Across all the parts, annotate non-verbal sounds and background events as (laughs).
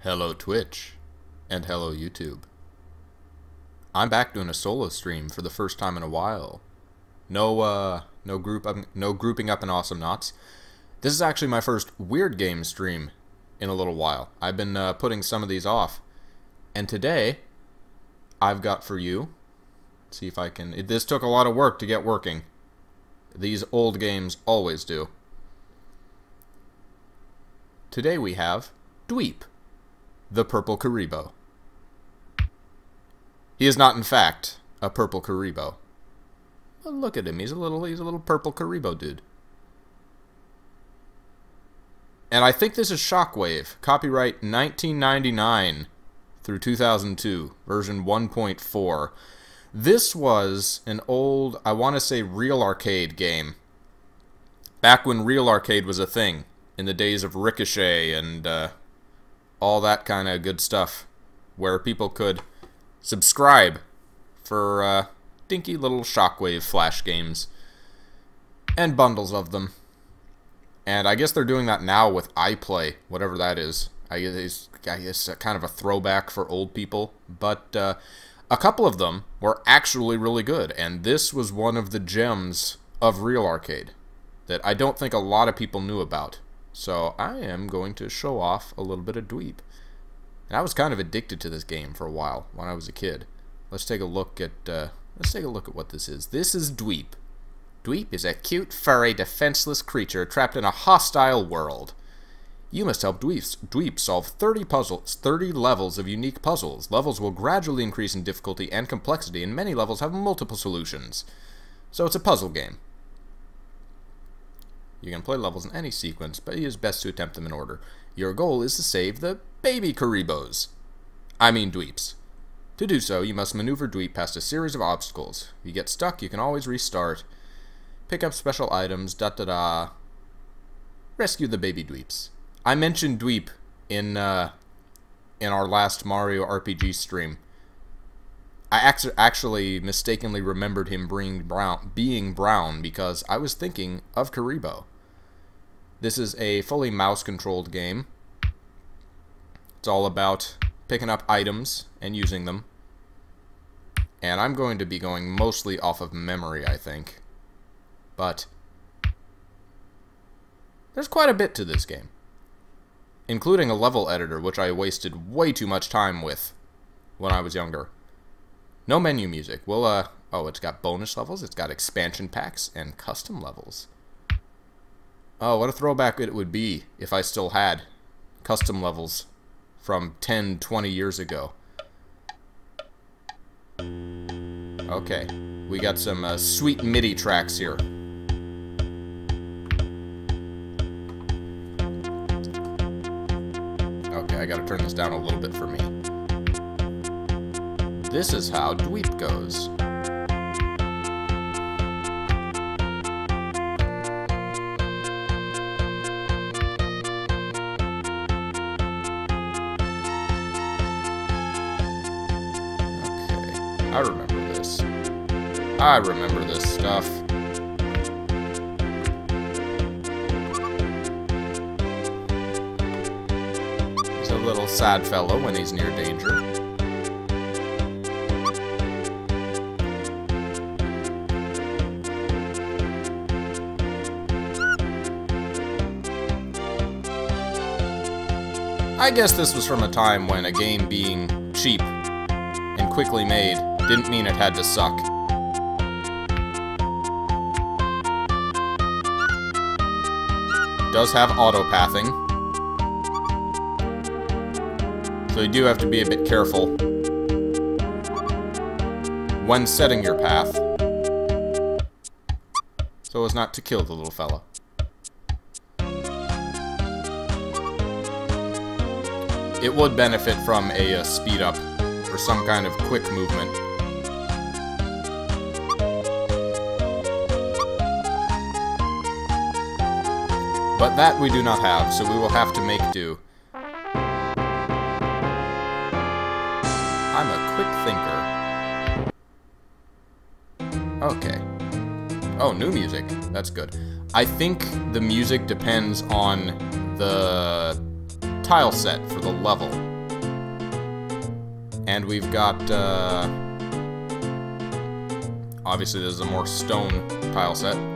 Hello Twitch, and hello YouTube. I'm back doing a solo stream for the first time in a while. No, uh, no group, up, no grouping up in awesome knots. This is actually my first weird game stream in a little while. I've been uh, putting some of these off, and today I've got for you. See if I can. It, this took a lot of work to get working. These old games always do. Today we have Dweep the purple Kuriboh. He is not, in fact, a purple Kuriboh. Well, look at him. He's a little he's a little purple Kuriboh dude. And I think this is Shockwave, copyright 1999 through 2002, version 1.4. This was an old, I want to say, real arcade game. Back when real arcade was a thing, in the days of Ricochet and uh, all that kind of good stuff, where people could subscribe for uh, dinky little shockwave flash games and bundles of them. And I guess they're doing that now with iPlay, whatever that is. I guess, I guess kind of a throwback for old people. But uh, a couple of them were actually really good, and this was one of the gems of Real Arcade that I don't think a lot of people knew about. So I am going to show off a little bit of Dweep. And I was kind of addicted to this game for a while when I was a kid. Let's take a look at uh, let's take a look at what this is. This is Dweep. Dweep is a cute, furry, defenseless creature trapped in a hostile world. You must help Dweep, Dweep solve 30 puzzles, 30 levels of unique puzzles. Levels will gradually increase in difficulty and complexity, and many levels have multiple solutions. So it's a puzzle game. You can play levels in any sequence, but it is best to attempt them in order. Your goal is to save the baby Kuribohs. I mean Dweeps. To do so, you must maneuver Dweep past a series of obstacles. If you get stuck, you can always restart, pick up special items, da da da. Rescue the baby Dweeps. I mentioned Dweep in uh, in our last Mario RPG stream. I actually mistakenly remembered him being brown, being brown because I was thinking of Kuriboh. This is a fully mouse-controlled game. It's all about picking up items and using them. And I'm going to be going mostly off of memory, I think. But there's quite a bit to this game. Including a level editor, which I wasted way too much time with when I was younger. No menu music. Well, uh, oh, it's got bonus levels, it's got expansion packs, and custom levels. Oh, what a throwback it would be if I still had custom levels from 10, 20 years ago. Okay, we got some uh, sweet MIDI tracks here. Okay, I gotta turn this down a little bit for me. This is how Dweep goes. I remember this stuff. He's a little sad fellow when he's near danger. I guess this was from a time when a game being cheap and quickly made didn't mean it had to suck. Does have auto-pathing. So you do have to be a bit careful when setting your path so as not to kill the little fella. it would benefit from a, a speed up or some kind of quick movement. But that we do not have, so we will have to make do. I'm a quick thinker. Okay. Oh, new music. That's good. I think the music depends on the tile set for the level. And we've got, uh, obviously this is a more stone tile set.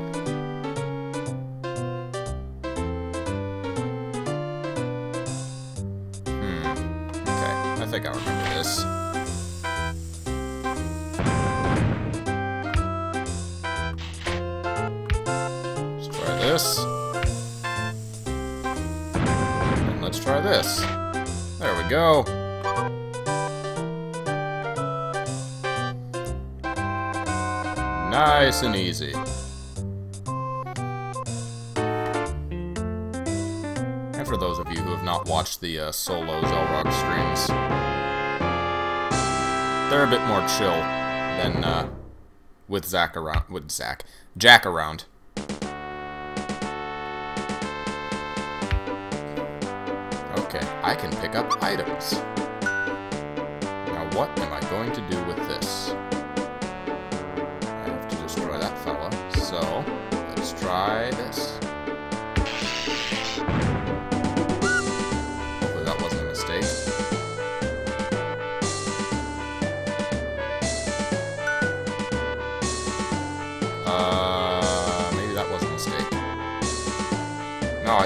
The uh, solo Xelrog streams, they're a bit more chill than uh, with Zach around. With Zach, Jack around. Okay, I can pick up items. Now what am I going to do with this?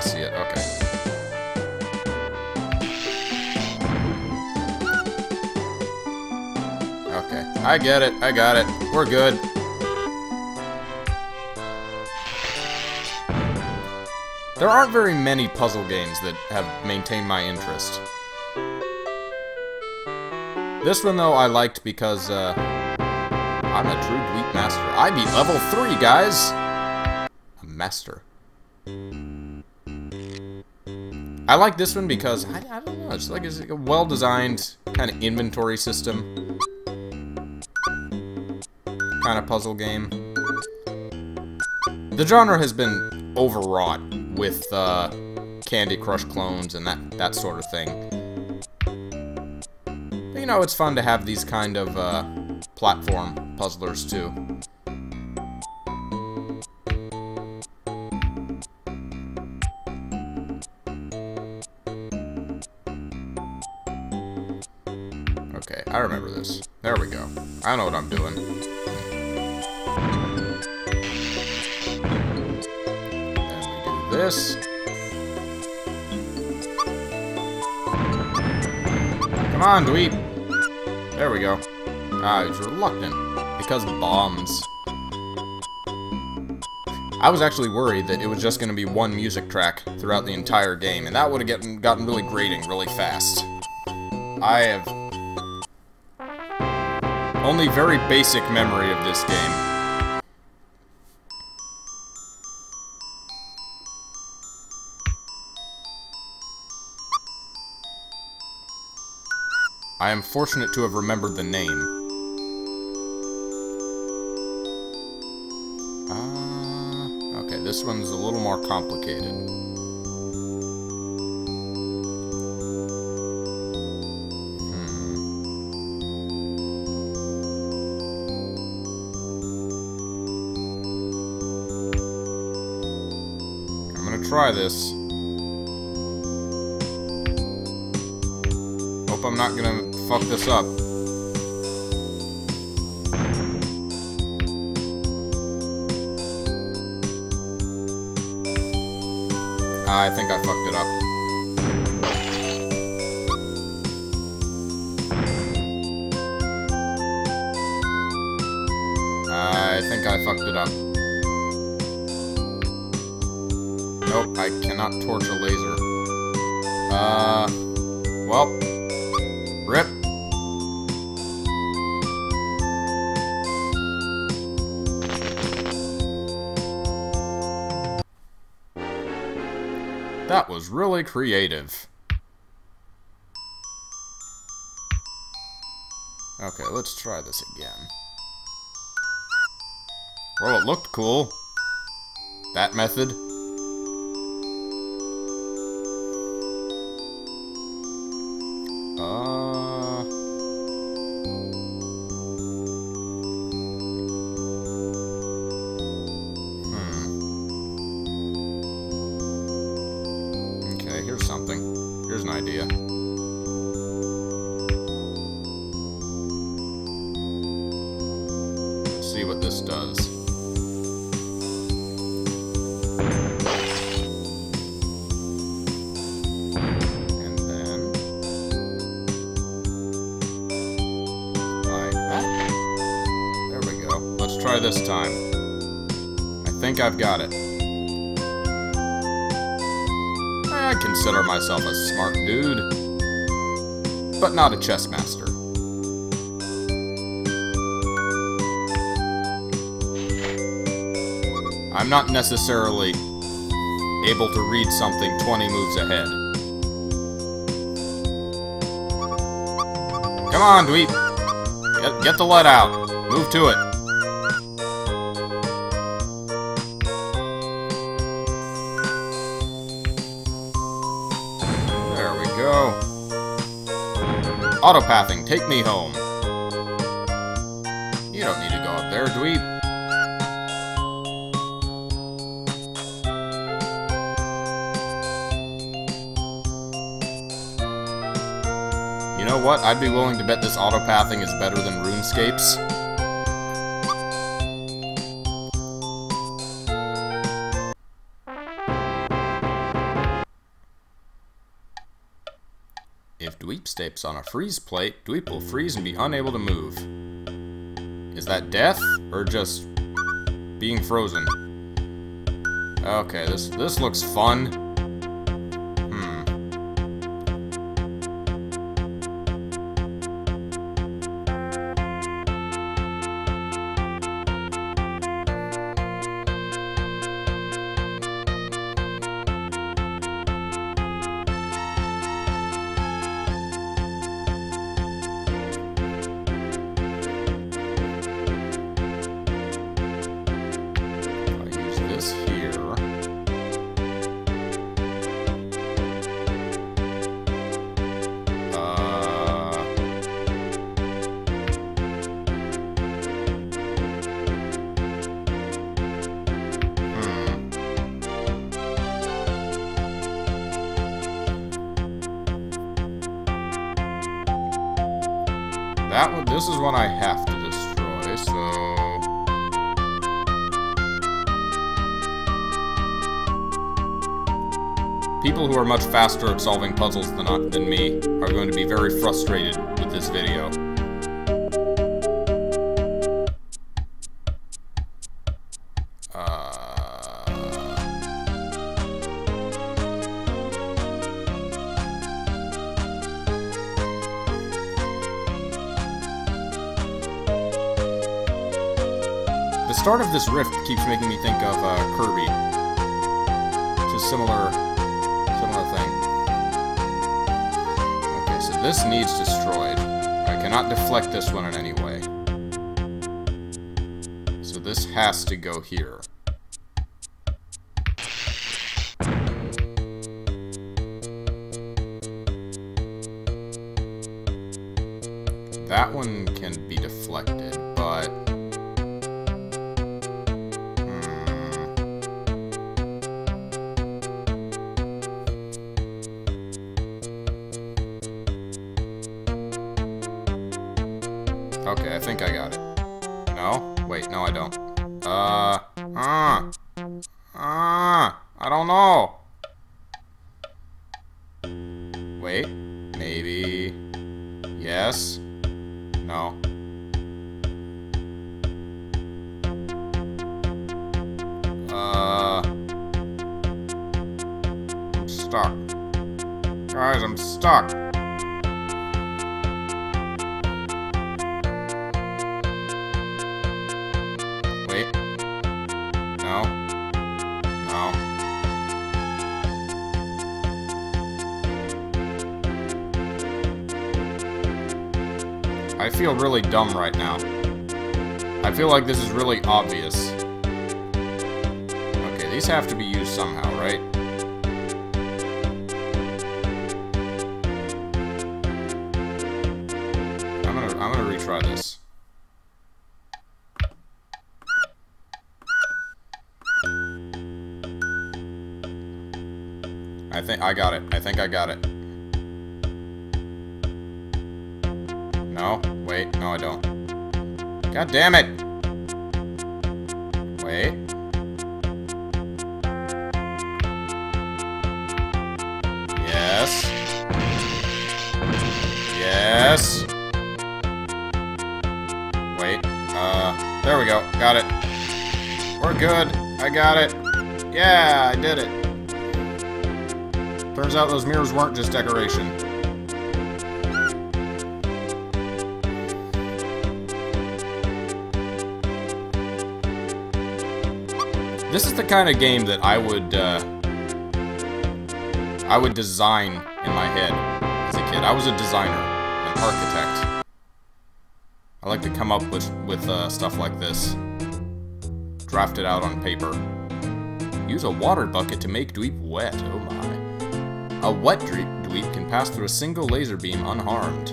See it. Okay. Okay. I get it. I got it. We're good. There aren't very many puzzle games that have maintained my interest. This one, though, I liked because, uh, I'm a true Dweep Master. I beat level 3, guys! A master. I like this one because, I, I don't know, it's like, it's a well-designed kind of inventory system. Kind of puzzle game. The genre has been overwrought with uh, Candy Crush clones and that, that sort of thing. But, you know, it's fun to have these kind of uh, platform puzzlers too. I remember this. There we go. I know what I'm doing. We do this. Come on, Dweep! There we go. Ah, he's reluctant. Because bombs. I was actually worried that it was just going to be one music track throughout the entire game, and that would have gotten really grating really fast. I have only very basic memory of this game. I am fortunate to have remembered the name. Uh, okay, this one's a little more complicated. Try this. Hope I'm not gonna fuck this up. Ah, I think I fucked it up. Ah, I think I fucked it up. Nope, I cannot torch a laser. Uh, well, rip. That was really creative. Okay, let's try this again. Well, it looked cool. That method. I've got it. I consider myself a smart dude, but not a chess master. I'm not necessarily able to read something 20 moves ahead. Come on, Dweep! Get, get the lead out. Move to it. Autopathing, take me home. You don't need to go up there, Dweep. You know what? I'd be willing to bet this autopathing is better than RuneScape's. On a freeze plate, Dweep will freeze and be unable to move. Is that death, or just being frozen? Okay, this this looks fun. Faster at solving puzzles than, I- than me are going to be very frustrated with this video. Uh... The start of this rift keeps making me think of uh, Kirby. It's a similar this needs destroyed. I cannot deflect this one in any way. So this has to go here. Really dumb right now. I feel like this is really obvious. Okay, these have to be used somehow, right? I'm gonna I'm gonna retry this. I think I got it. I think I got it. God damn it! Wait. Yes. Yes. Wait. Uh, there we go. Got it. We're good. I got it. Yeah, I did it. Turns out those mirrors weren't just decoration. This is the kind of game that I would, uh, I would design in my head as a kid. I was a designer, an architect. I like to come up with, with uh, stuff like this. Draft it out on paper. Use a water bucket to make Dweep wet. Oh my. A wet Dweep can pass through a single laser beam unharmed.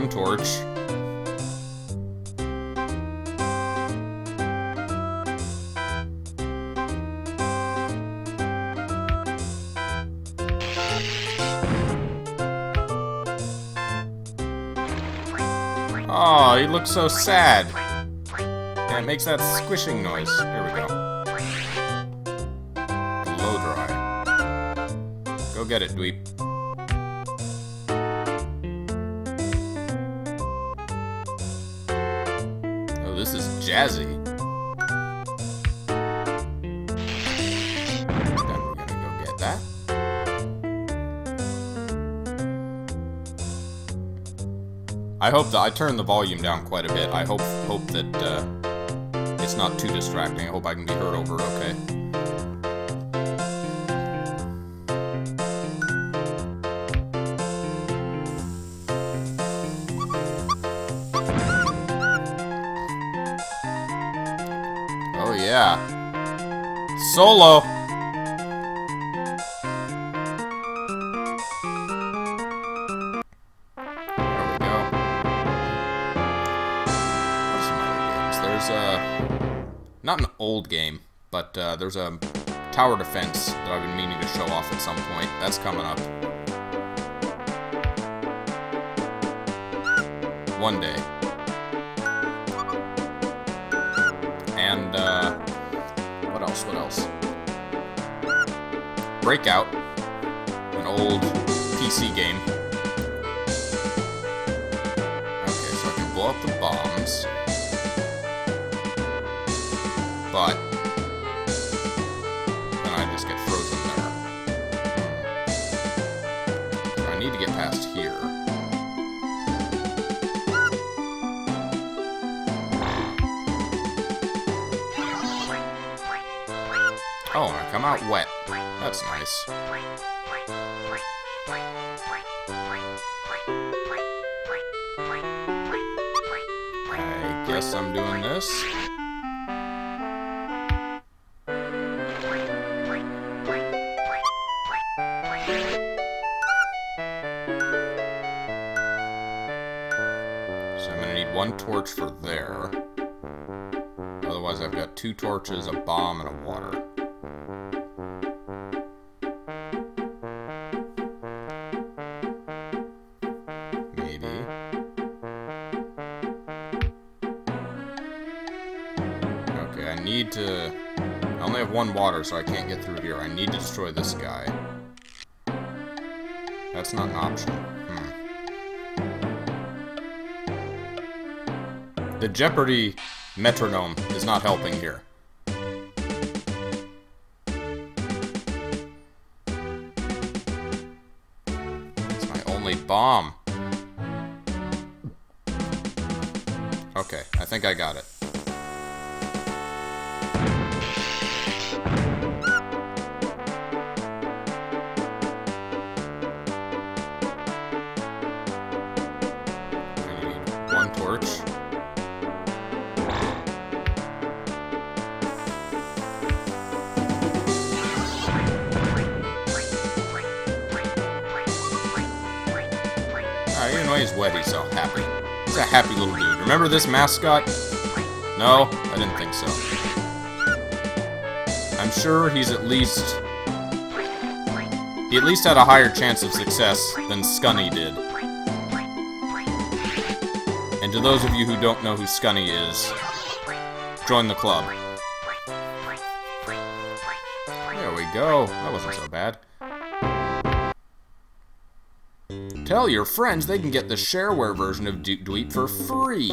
One torch. Oh, he looks so sad. Yeah, it makes that squishing noise. Here we go. Blow dry. Go get it, Dweep. I hope that I turned the volume down quite a bit. I hope hope that uh, it's not too distracting. I hope I can be heard over okay. Oh yeah. Solo! Uh, there's a tower defense that I've been meaning to show off at some point. That's coming up. One day. And, uh, what else, what else? Breakout, an old PC game. Okay, so I can blow up the bombs. But, get past here. Oh, I come out wet. That's nice. I guess I'm doing this. Two torches, a bomb, and a water. Maybe. Okay, I need to... I only have one water, so I can't get through here. I need to destroy this guy. That's not an option. Hmm. The Jeopardy metronome is not helping here. It's my only bomb. Okay, I think I got it. This mascot? No? I didn't think so. I'm sure he's at least He at least had a higher chance of success than Scunny did. And to those of you who don't know who Scunny is, join the club. There we go. That wasn't so bad. Tell your friends they can get the shareware version of Duke Dweep for free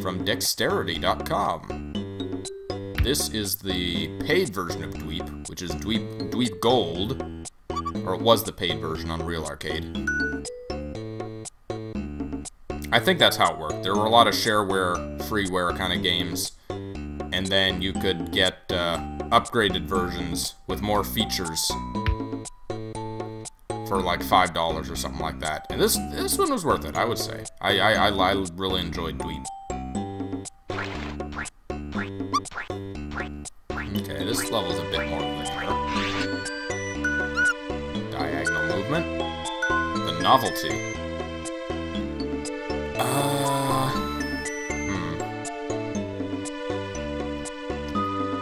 from dexterity.com. This is the paid version of Dweep, which is Dweep, Dweep Gold, or it was the paid version on Real Arcade. I think that's how it worked. There were a lot of shareware, freeware kind of games, and then you could get uh, upgraded versions with more features for like five dollars or something like that. And this this one was worth it, I would say. I I, I, I really enjoyed Dweep. Novelty. Uh, hmm.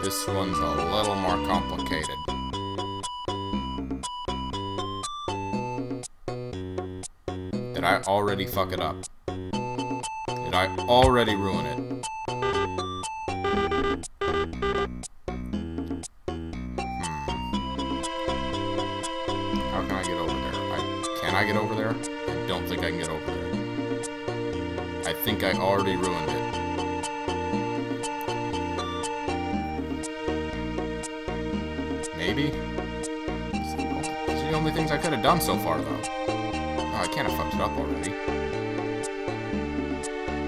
This one's a little more complicated. Did I already fuck it up? Did I already ruin it? So far, though. Oh, I can't have fucked it up already.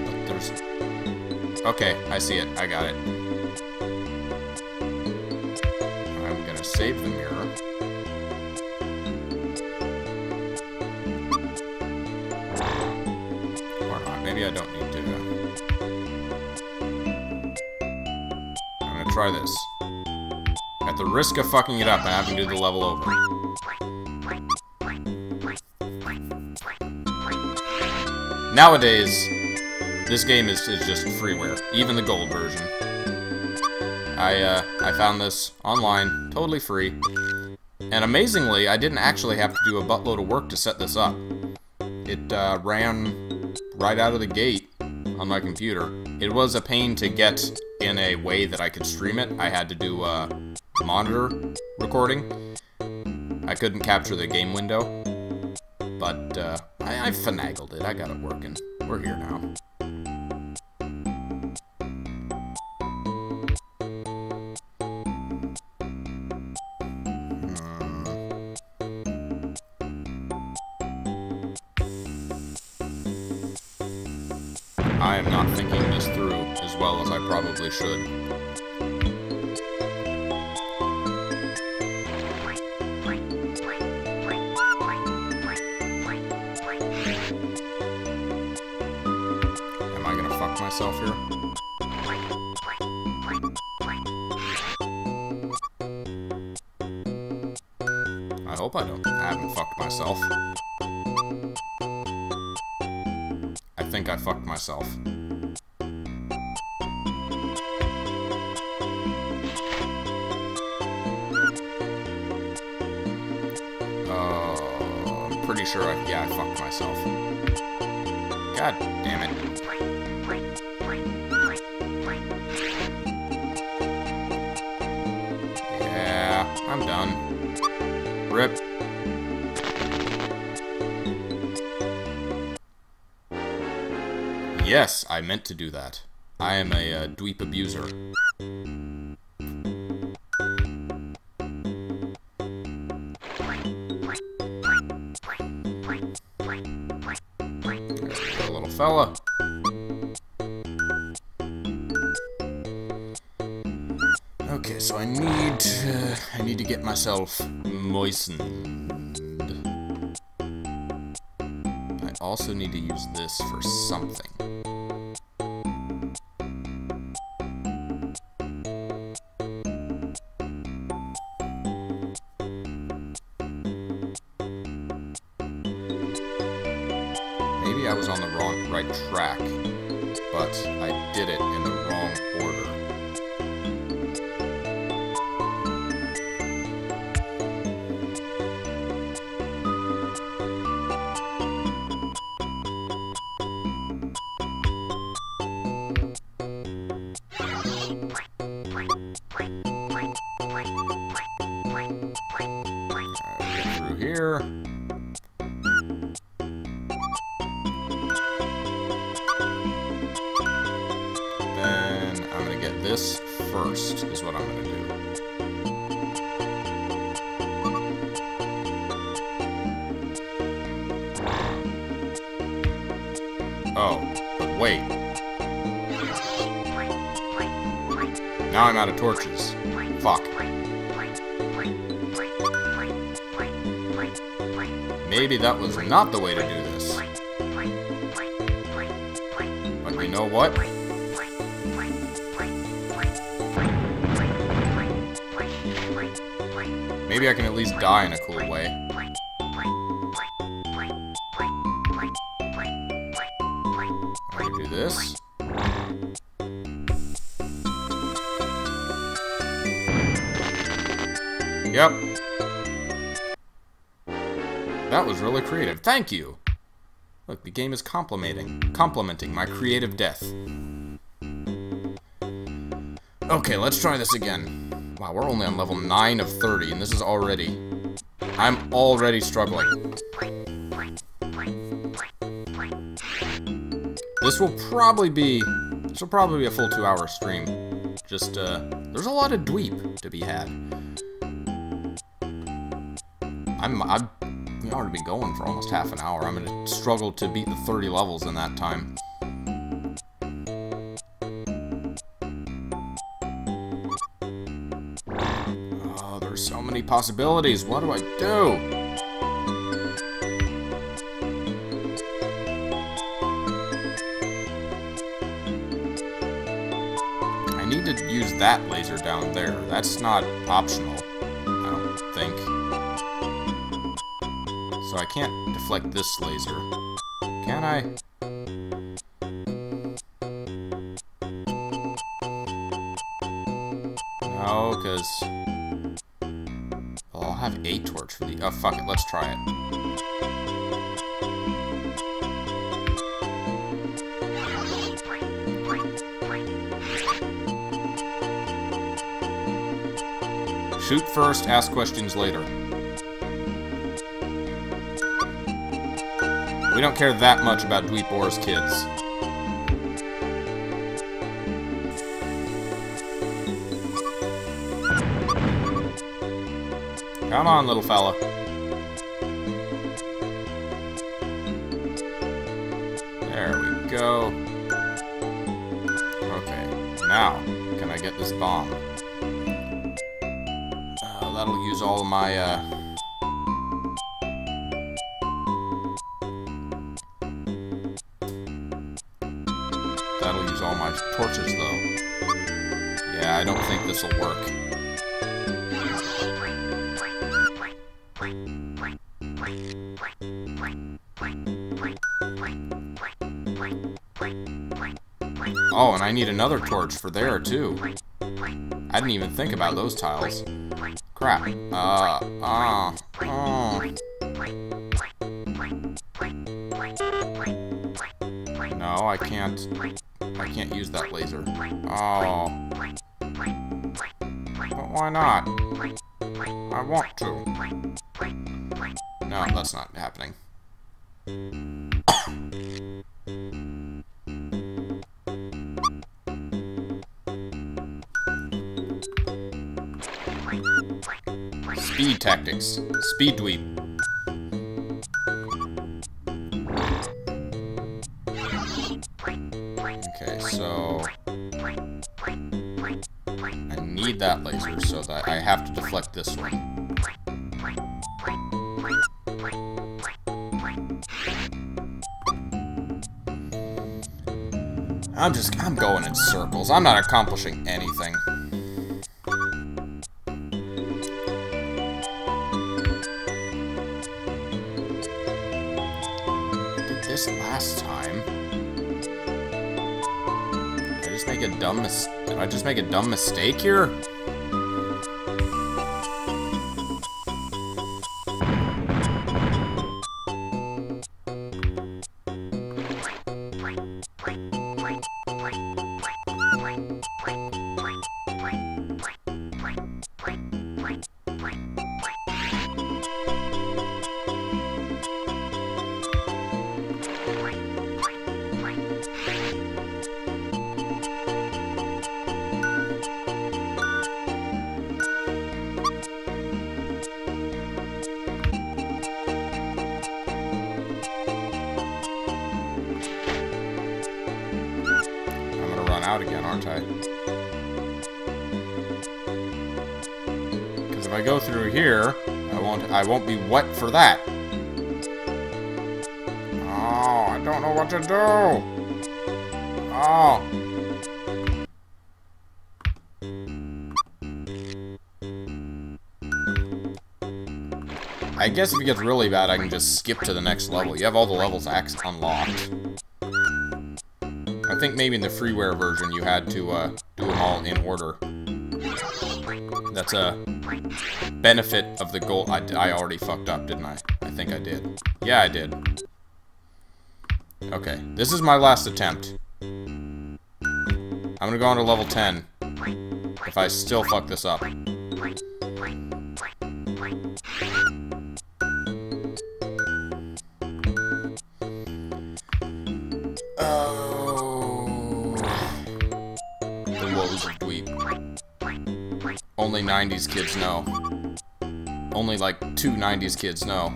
But there's... Okay, I see it. I got it. I'm gonna save the mirror. Or not. Maybe I don't need to. Uh, I'm gonna try this. At the risk of fucking it up and having to do the level over. Nowadays, this game is, is just freeware, even the gold version. I, uh, I found this online, totally free. And amazingly, I didn't actually have to do a buttload of work to set this up. It uh, ran right out of the gate on my computer. It was a pain to get in a way that I could stream it. I had to do a monitor recording. I couldn't capture the game window. But, uh, I, I finagled it. I got it working. We're here now. Hmm. I am not thinking this through as well as I probably should. Myself. Oh, uh, I'm pretty sure I, yeah, I fucked myself. God damn it. I meant to do that. I am a uh, dweep abuser. A little fella. Okay, so I need uh, I need to get myself moistened. I also need to use this for something. Not the way to do this. That was really creative. Thank you. Look, the game is complimenting complimenting my creative death. Okay, let's try this again. Wow, we're only on level 9 of 30, and this is already... I'm already struggling. This will probably be... This will probably be a full two-hour stream. Just, uh... There's a lot of dweep to be had. I'm... I've you already been going for almost half an hour. I'm gonna struggle to beat the 30 levels in that time. Oh, there's so many possibilities. What do I do? I need to use that laser down there. That's not optional, So I can't deflect this laser. Can I? No, because... Oh, I'll have a torch for the... Oh, fuck it. Let's try it. Shoot first, ask questions later. We don't care that much about Dweepor's kids. Come on, little fella. Another torch for there, too. I didn't even think about those tiles. Crap. Uh, uh, uh. Tactics. Speed dweep. Okay, so... I need that laser so that I have to deflect this one. I'm just, I'm going in circles. I'm not accomplishing anything. Dumb mistake here? Again, aren't I? Because if I go through here, I won't I won't be wet for that. Oh, I don't know what to do. Oh. I guess if it gets really bad, I can just skip to the next level. You have all the levels unlocked. I think maybe in the freeware version you had to uh, do them all in order. That's a benefit of the gold. I, I already fucked up, didn't I? I think I did. Yeah, I did. Okay, this is my last attempt. I'm gonna go on to level 10. If I still fuck this up. 90s kids know. Only like two 90s kids know.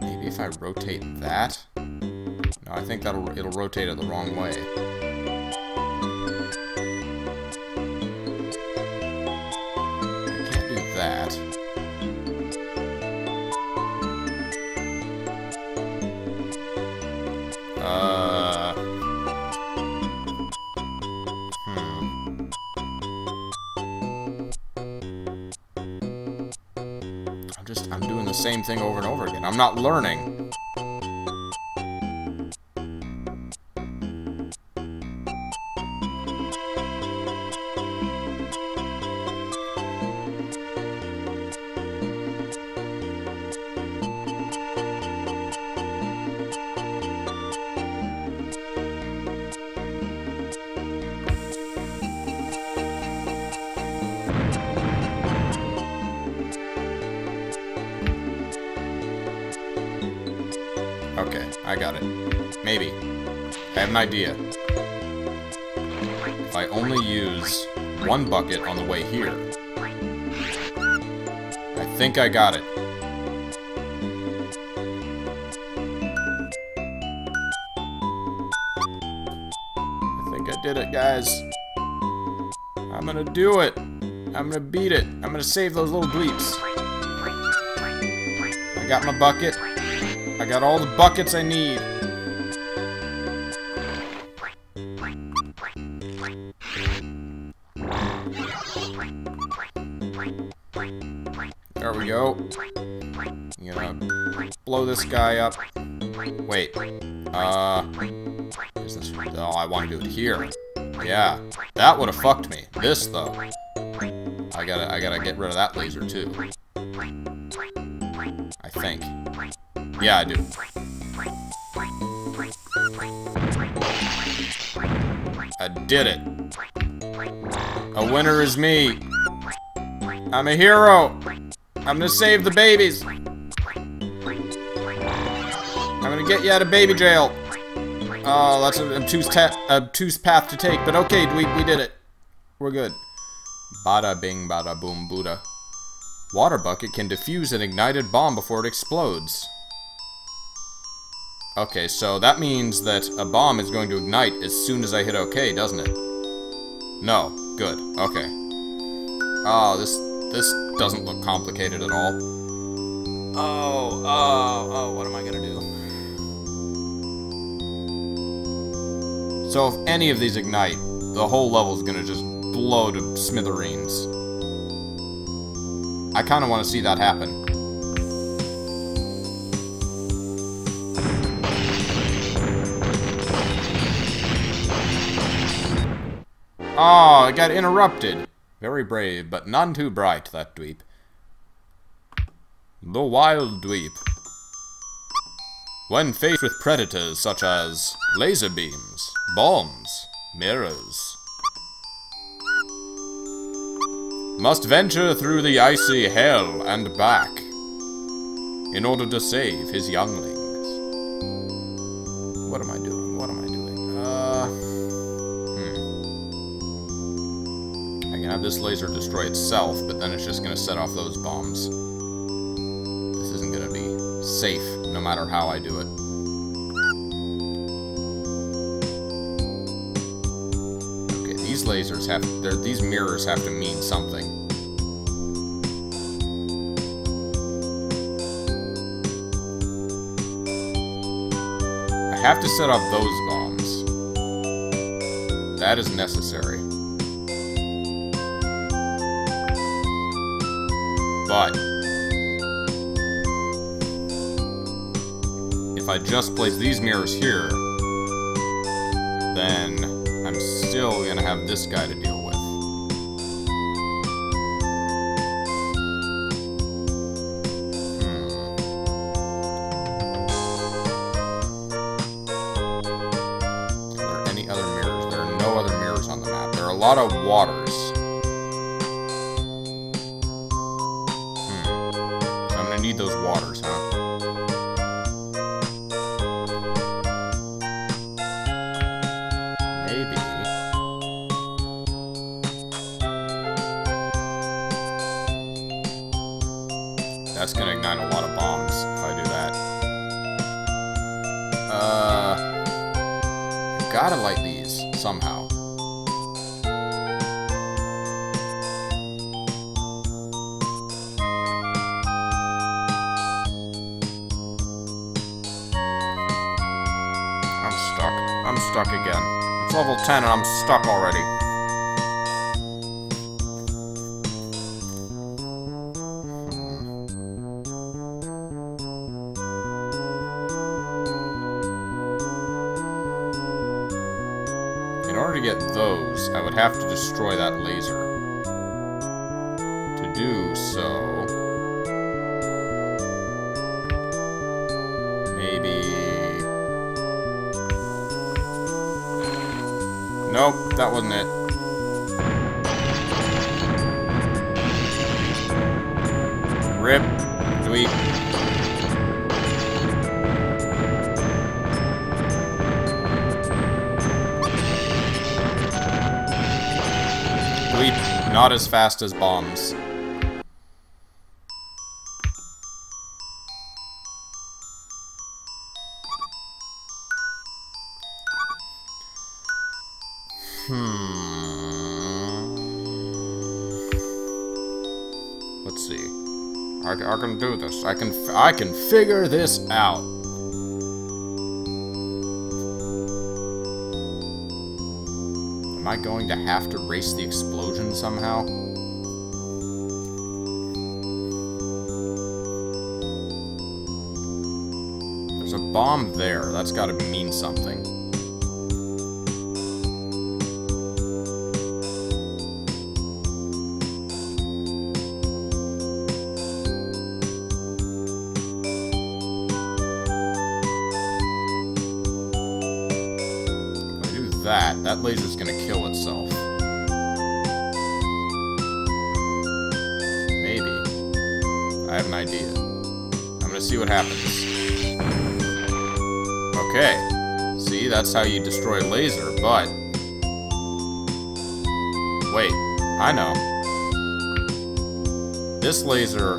Maybe if I rotate that? No, I think that'll it'll rotate it the wrong way. Thing over and over again. I'm not learning. Idea. If I only use one bucket on the way here. I think I got it. I think I did it, guys. I'm gonna do it. I'm gonna beat it. I'm gonna save those little bleeps. I got my bucket. I got all the buckets I need. This guy up. Wait. Uh. Is this? Oh, I want to do it here. Yeah. That would have fucked me. This, though. I gotta, I gotta get rid of that laser, too. I think. Yeah, I do. I did it. A winner is me. I'm a hero. I'm gonna save the babies. Get you out of baby jail. Oh, that's a obtuse, obtuse path to take, but okay, we, we did it. We're good. Bada bing, bada boom, Buddha. Water bucket can defuse an ignited bomb before it explodes. Okay, so that means that a bomb is going to ignite as soon as I hit OK, doesn't it? No. Good. Okay. Oh, this this doesn't look complicated at all. Oh, oh, oh, what am I gonna do? So if any of these ignite, the whole level's gonna just blow to smithereens. I kinda wanna see that happen. Oh, it got interrupted. Very brave, but none too bright, that dweep. The Wild Dweep. When faced with predators such as laser beams, bombs, mirrors, must venture through the icy hell and back in order to save his younglings. What am I doing? What am I doing? Uh... I can have this laser destroy itself, but then it's just to set off those bombs. Safe, no matter how I do it. Okay, these lasers have... These mirrors have to mean something. I have to set off those bombs. That is necessary. But... If I just place these mirrors here, then I'm still gonna have this guy to deal with. Hmm. Are there any other mirrors? There are no other mirrors on the map. There are a lot of waters. Stuck already. In order to get those, I would have to destroy that laser. Wasn't it. Rip. Dweep. Dweep. Not as fast as bombs. This. I can I can figure this out. Am I going to have to race the explosion somehow? There's a bomb there. That's got to mean something. That's how you destroy laser, but... Wait, I know. This laser...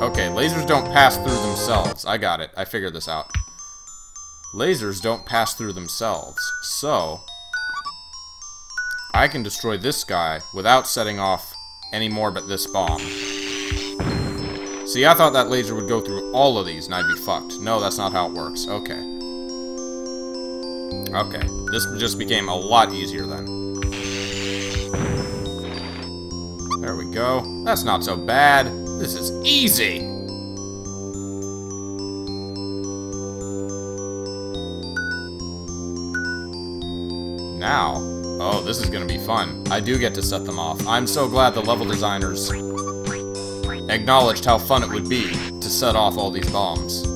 Okay, lasers don't pass through themselves. I got it. I figured this out. Lasers don't pass through themselves, so... I can destroy this guy without setting off any more but this bomb. See, I thought that laser would go through all of these and I'd be fucked. No, that's not how it works. Okay. Okay. This just became a lot easier then. There we go. That's not so bad. This is easy! Now, oh, this is gonna be fun. I do get to set them off. I'm so glad the level designers acknowledged how fun it would be to set off all these bombs.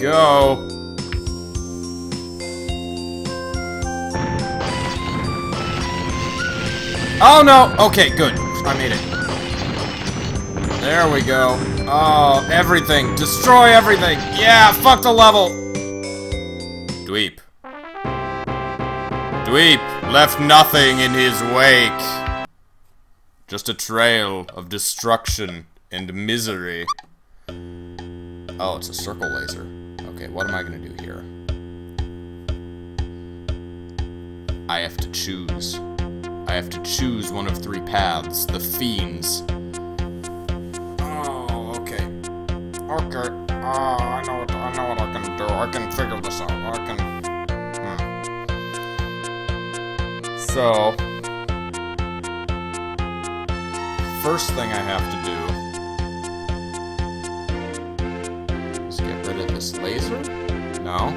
Go. Oh no! Okay, good. I made it. There we go. Oh, everything. Destroy everything. Yeah, fuck the level. Dweep. Dweep left nothing in his wake. Just a trail of destruction and misery. Oh, it's a circle laser. Okay, what am I gonna do here? I have to choose. I have to choose one of three paths. The fiends. Oh, okay. Okay. Oh, I know what I know what I can do. I can figure this out. I can. Hmm. So, first thing I have to this laser. No.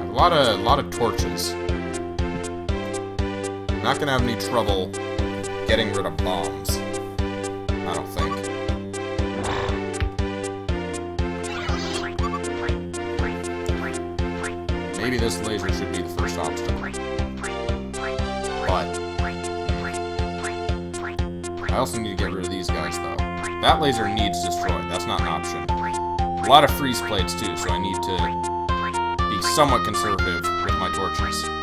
A lot of a lot of torches. Not gonna have any trouble getting rid of bombs. I don't think. Maybe this laser should be the first obstacle. But I also need to get rid of these guys though. That laser needs destroyed. That's not an option. A lot of freeze plates too, so I need to be somewhat conservative with my torches. Oh.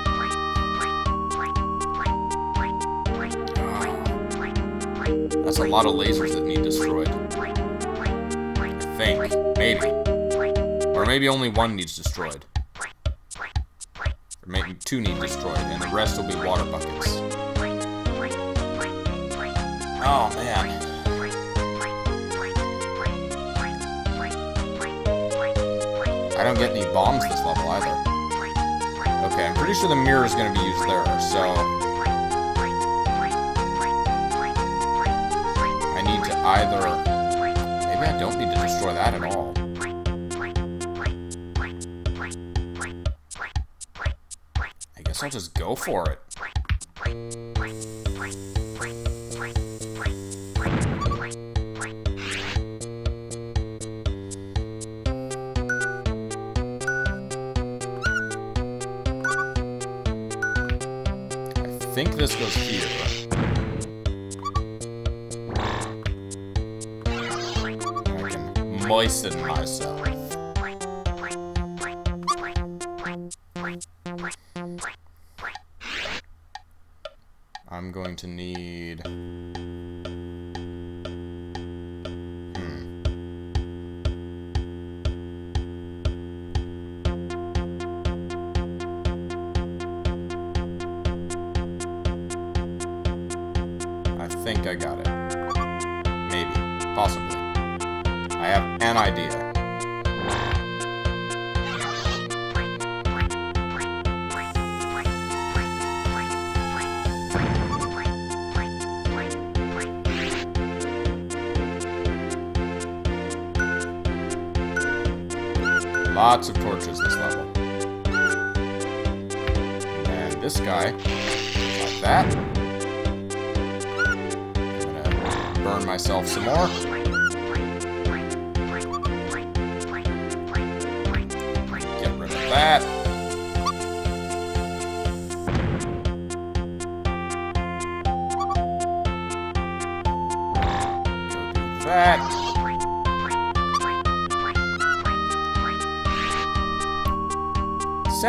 That's a lot of lasers that need destroyed. I think. Maybe. Or maybe only one needs destroyed. Or maybe two need destroyed, and the rest will be water buckets. Oh, man. I don't get any bombs this level either. Okay, I'm pretty sure the mirror is going to be used there, so... I need to either... Maybe I don't need to destroy that at all. I guess I'll just go for it. This level. And this guy, like that. I'm gonna burn myself some more. Get rid of that.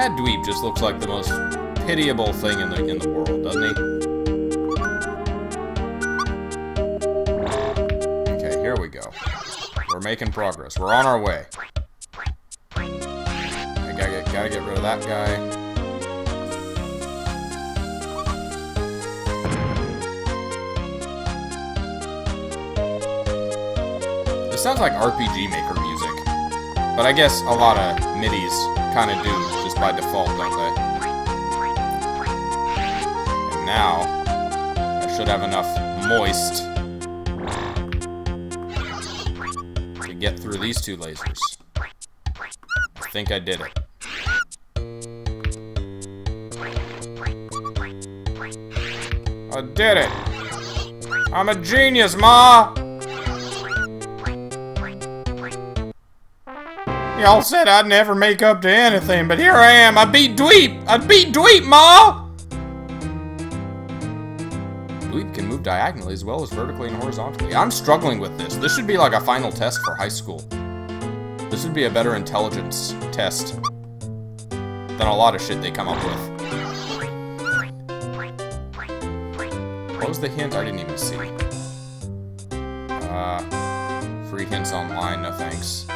Sad Dweep just looks like the most pitiable thing in the in the world, doesn't he? Okay, here we go. We're making progress. We're on our way. I gotta get, gotta get rid of that guy. This sounds like RPG Maker music. But I guess a lot of MIDIs kind of do, by default, don't they? And now, I should have enough moist to get through these two lasers. I think I did it. I did it! I'm a genius, Ma! Y'all said I'd never make up to anything, but here I am. I beat Dweep! I beat Dweep, Ma! Dweep can move diagonally as well as vertically and horizontally. I'm struggling with this. This should be like a final test for high school. This would be a better intelligence test than a lot of shit they come up with. What was the hint? I didn't even see. Uh, free hints online, no thanks.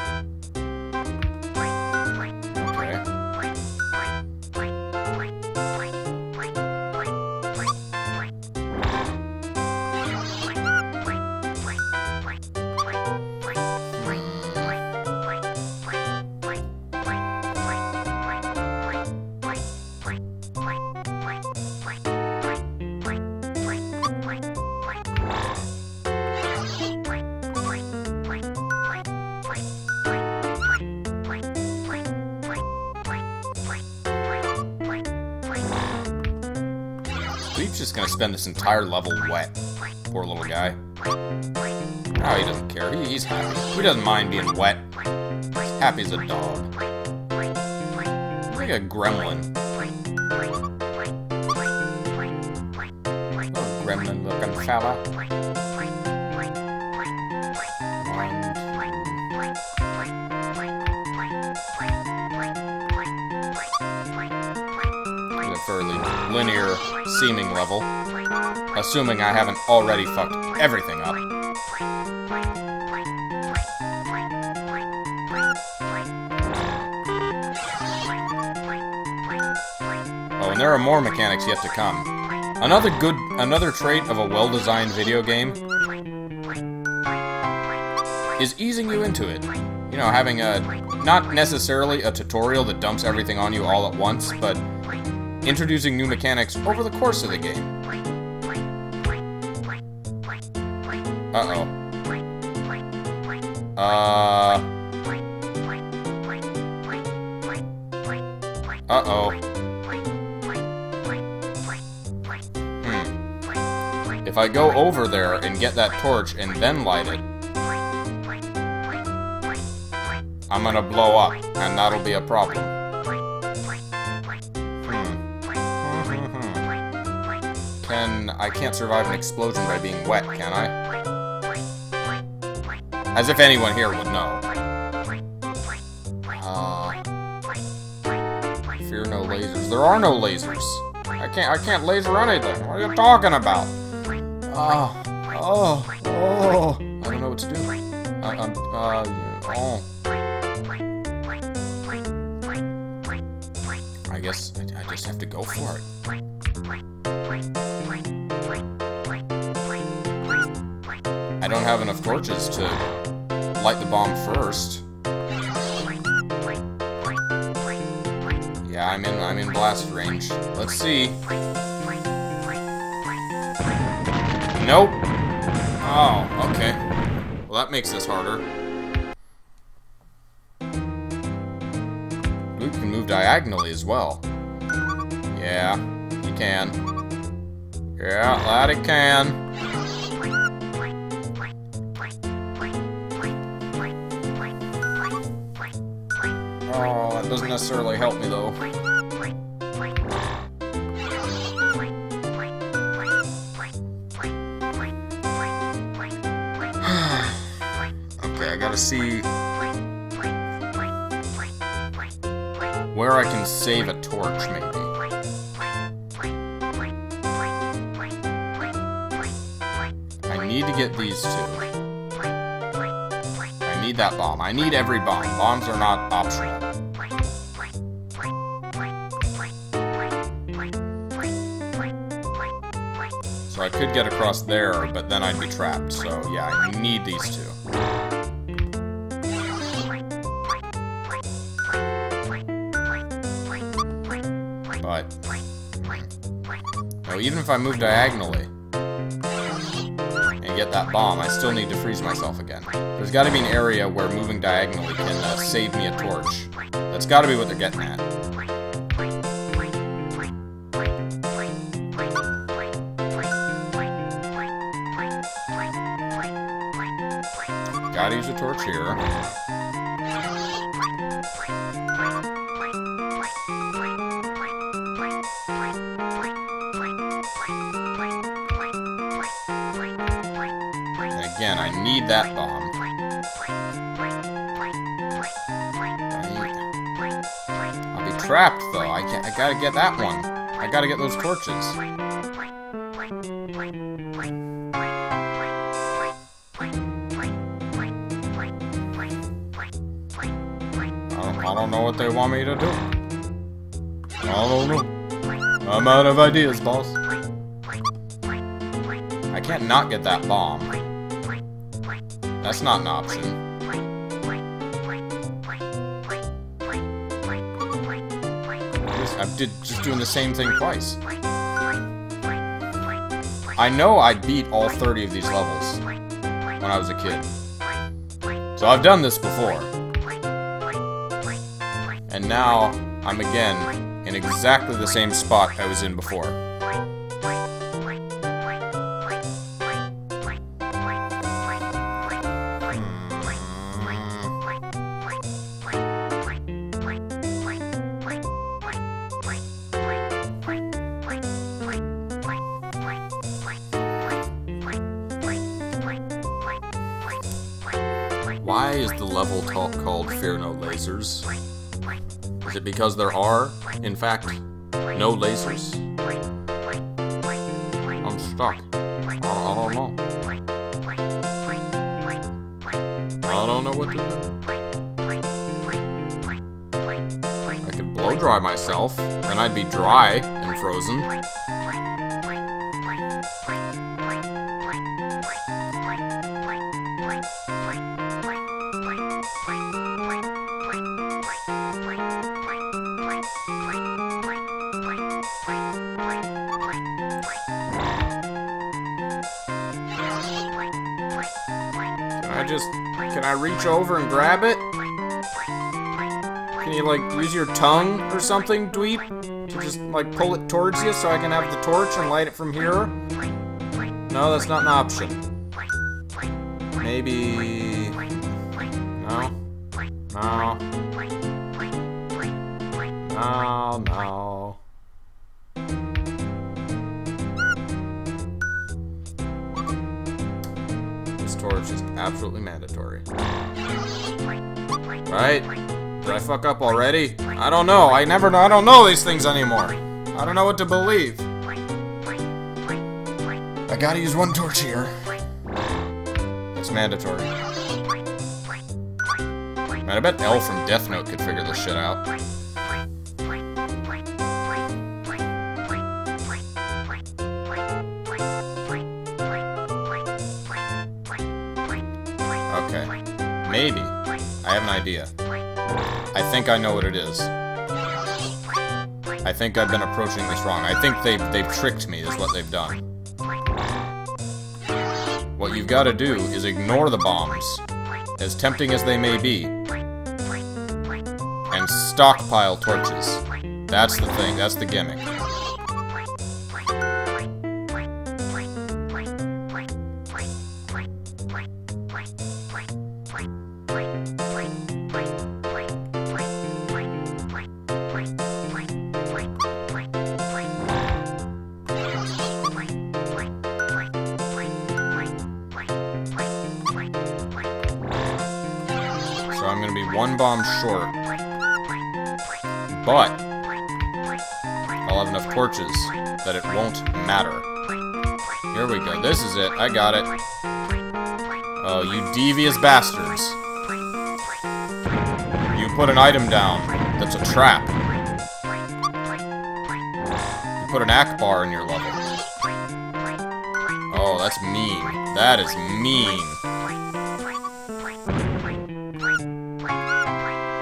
Spend this entire level wet. Poor little guy. Oh, he doesn't care. He, he's happy. He doesn't mind being wet. Happy as a dog. Like a gremlin. Little gremlin looking fella. fairly linear seeming level. Assuming I haven't already fucked everything up. Oh, and there are more mechanics yet to come. Another good, another trait of a well-designed video game is easing you into it. You know, having a, not necessarily a tutorial that dumps everything on you all at once, but introducing new mechanics over the course of the game. Uh-oh. Uh... Uh-oh. Hmm. If I go over there and get that torch and then light it, I'm gonna blow up, and that'll be a problem. (laughs) Can... I can't survive an explosion by being wet, can I? As if anyone here would know. Uh, fear no lasers. There are no lasers. I can't. I can't laser anything. What are you talking about? Oh, oh, oh! I don't know what to do. I, I'm. Uh, oh. I guess I, I just have to go for it. I don't have enough torches to light the bomb first. Yeah, I'm in I'm in blast range. Let's see. Nope. Oh, okay. Well, that makes this harder. Luke can move diagonally as well. Yeah, he can. Yeah, that he can. Necessarily help me, though. (sighs) okay, I gotta see... Where I can save a torch, maybe. I need to get these two. I need that bomb. I need every bomb. Bombs are not optional. Could get across there, but then I'd be trapped. So yeah, I need these two. But... Even if I move diagonally and get that bomb, I still need to freeze myself again. There's gotta be an area where moving diagonally can uh, save me a torch. That's gotta be what they're getting at. Torch here. Again, I need that bomb. I'll be trapped though. I. I gotta get that one. I gotta get those torches. What they want me to do. I don't know. I'm out of ideas, boss. I can't not get that bomb. That's not an option. I did just doing the same thing twice. I know I beat all 30 of these levels when I was a kid. So I've done this before. Now I'm again in exactly the same spot I was in before. Why is the level talk called Fear No Lasers? Because there are, in fact, no lasers? I'm stuck. I, I don't know. I don't know what to do. I could blow dry myself, and I'd be dry and frozen. Over and grab it? Can you, like, use your tongue or something, Dweep? To just, like, pull it towards you so I can have the torch and light it from here? No, that's not an option. Maybe... No? No. No, no. Torch is absolutely mandatory. Right? Did I fuck up already? I don't know. I never know. I don't know these things anymore. I don't know what to believe. I gotta use one torch here. It's mandatory. Man, I bet L from Death Note could figure this shit out. Idea. I think I know what it is. I think I've been approaching this wrong. I think they've, they've tricked me, is what they've done. What you've got to do is ignore the bombs, as tempting as they may be, and stockpile torches. That's the thing, that's the gimmick. Is it. I got it. Oh, you devious bastards. You put an item down that's a trap. You put an Ackbar in your level. Oh, that's mean. That is mean.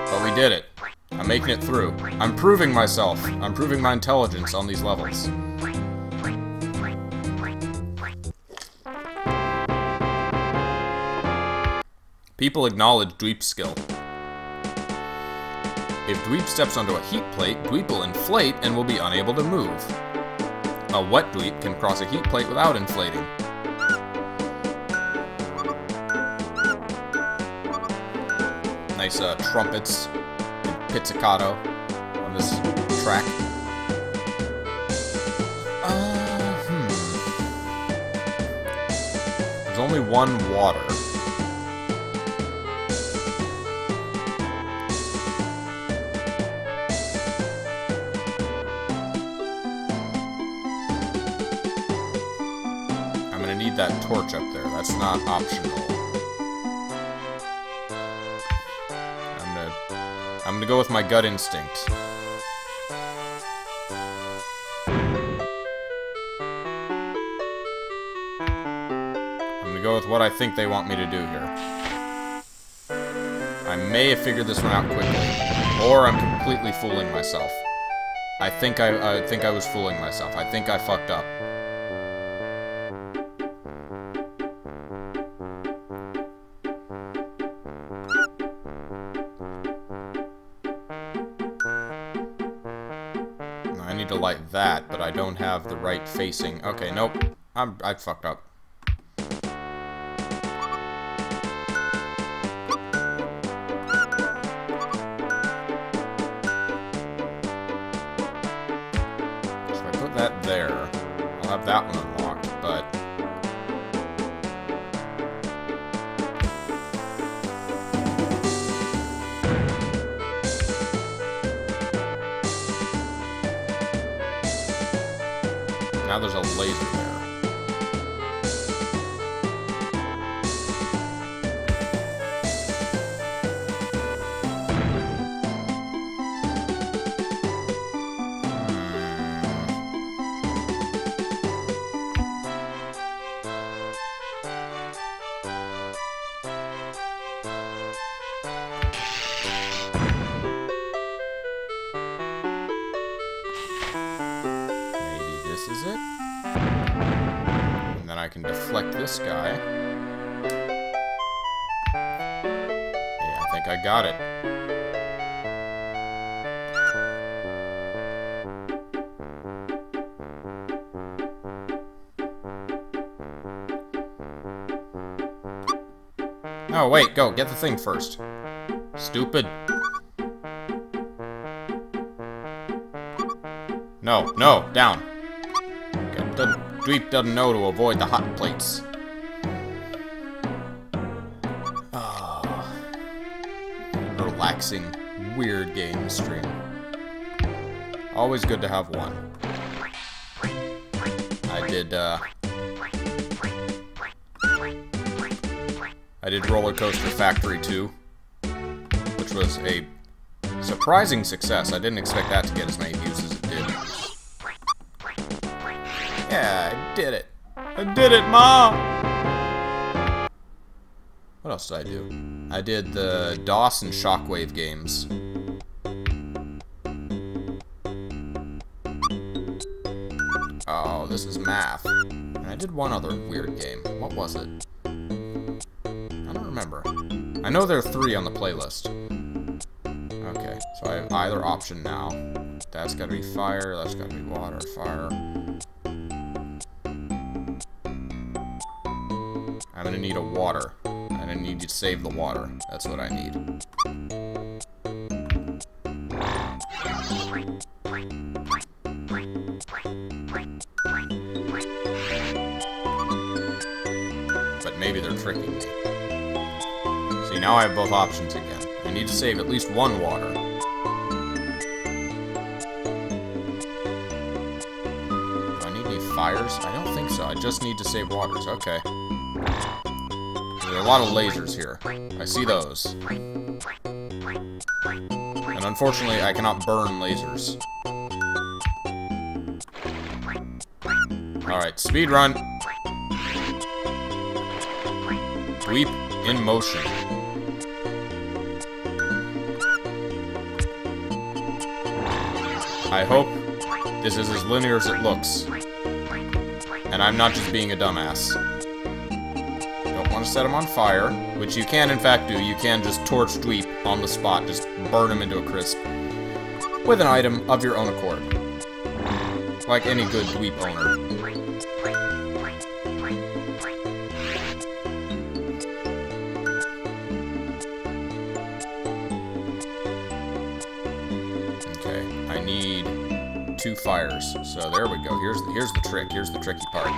But we did it. I'm making it through. I'm proving myself. I'm proving my intelligence on these levels. People acknowledge Dweep's skill. If Dweep steps onto a heat plate, Dweep will inflate and will be unable to move. A wet Dweep can cross a heat plate without inflating. Nice uh, trumpets and pizzicato on this track. Uh, hmm. There's only one water. Not optional. I'm gonna I'm gonna go with my gut instinct. I'm gonna go with what I think they want me to do here. I may have figured this one out quickly, or I'm completely fooling myself. I think I, I think I was fooling myself. I think I fucked up. I don't have the right facing. Okay, nope. I'm I fucked up. This guy. Yeah, I think I got it. Oh, wait, go. Get the thing first. Stupid. No, no, down. Dweep doesn't know to avoid the hot plates. Stream. Always good to have one. I did, uh... I did Roller Coaster Factory 2, which was a surprising success. I didn't expect that to get as many views as it did. Yeah, I did it. I did it, Mom! What else did I do? I did the DOS and Shockwave games. One other weird game. What was it? I don't remember. I know there are three on the playlist. Okay, so I have either option now. That's gotta be fire, that's gotta be water, fire. I'm gonna need a water. I'm gonna need to save the water. That's what I need. I have both options again. I need to save at least one water. Do I need any fires? I don't think so. I just need to save waters. Okay. There are a lot of lasers here. I see those. And unfortunately, I cannot burn lasers. Alright, speed run. Sweep in motion. I hope this is as linear as it looks. And I'm not just being a dumbass. Don't want to set him on fire, which you can in fact do. You can just torch Dweep on the spot, just burn him into a crisp. With an item of your own accord. Like any good Dweep owner. So there we go. Here's the, here's the trick. Here's the tricky part.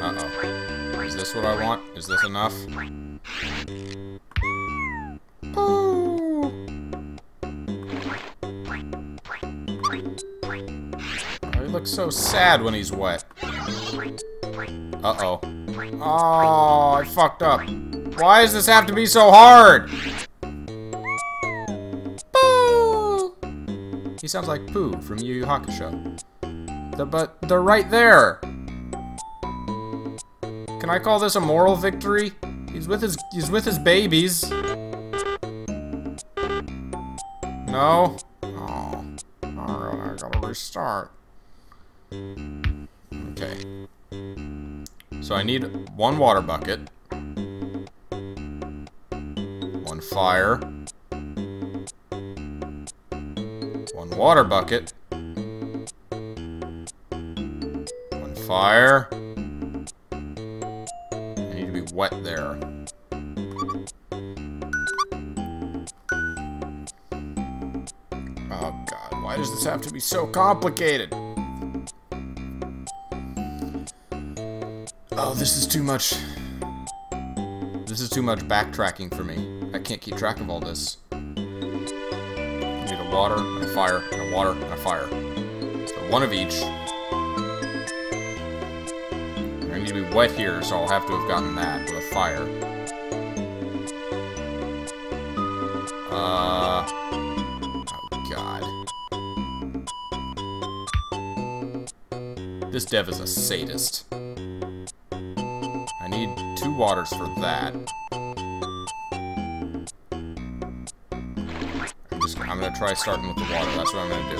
Uh-oh. Is this what I want? Is this enough? Ooh. Oh, he looks so sad when he's wet. Uh-oh. Oh, I fucked up. Why does this have to be so hard? He sounds like Puu from Yu Yu Hakusho. The, but they're right there. Can I call this a moral victory? He's with his he's with his babies. No. Oh, I gotta restart. Okay. So I need one water bucket. One fire. One water bucket. One fire. I need to be wet there. Oh god, why does this have to be so complicated? This is too much. This is too much backtracking for me. I can't keep track of all this. I need a water, and a fire, and a water, and a fire. So one of each. I need to be wet here, so I'll have to have gotten that with a fire. Uh... Oh, God. This dev is a sadist. Waters for that. I'm just I'm gonna try starting with the water. That's what I'm gonna do.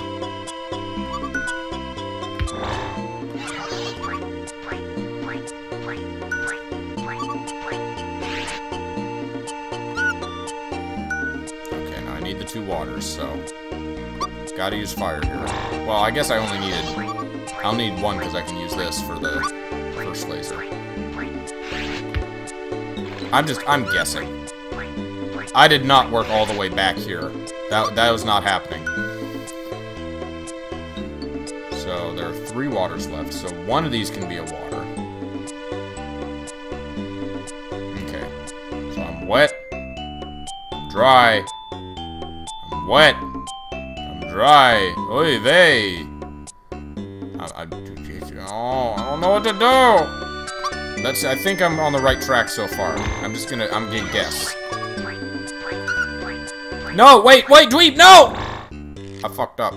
Okay, now I need the two waters, so gotta use fire here. Well, I guess I only needed I'll need one because I can use this for the I'm just, I'm guessing. I did not work all the way back here. That, that was not happening. So, there are three waters left, so one of these can be a water. Okay. So I'm wet. I'm dry. I'm wet. I'm dry. Oy vey. I, I, oh, I don't know what to do. That's. I think I'm on the right track so far. I'm just gonna. I'm gonna guess. No, wait, wait, Dweep, no! I fucked up.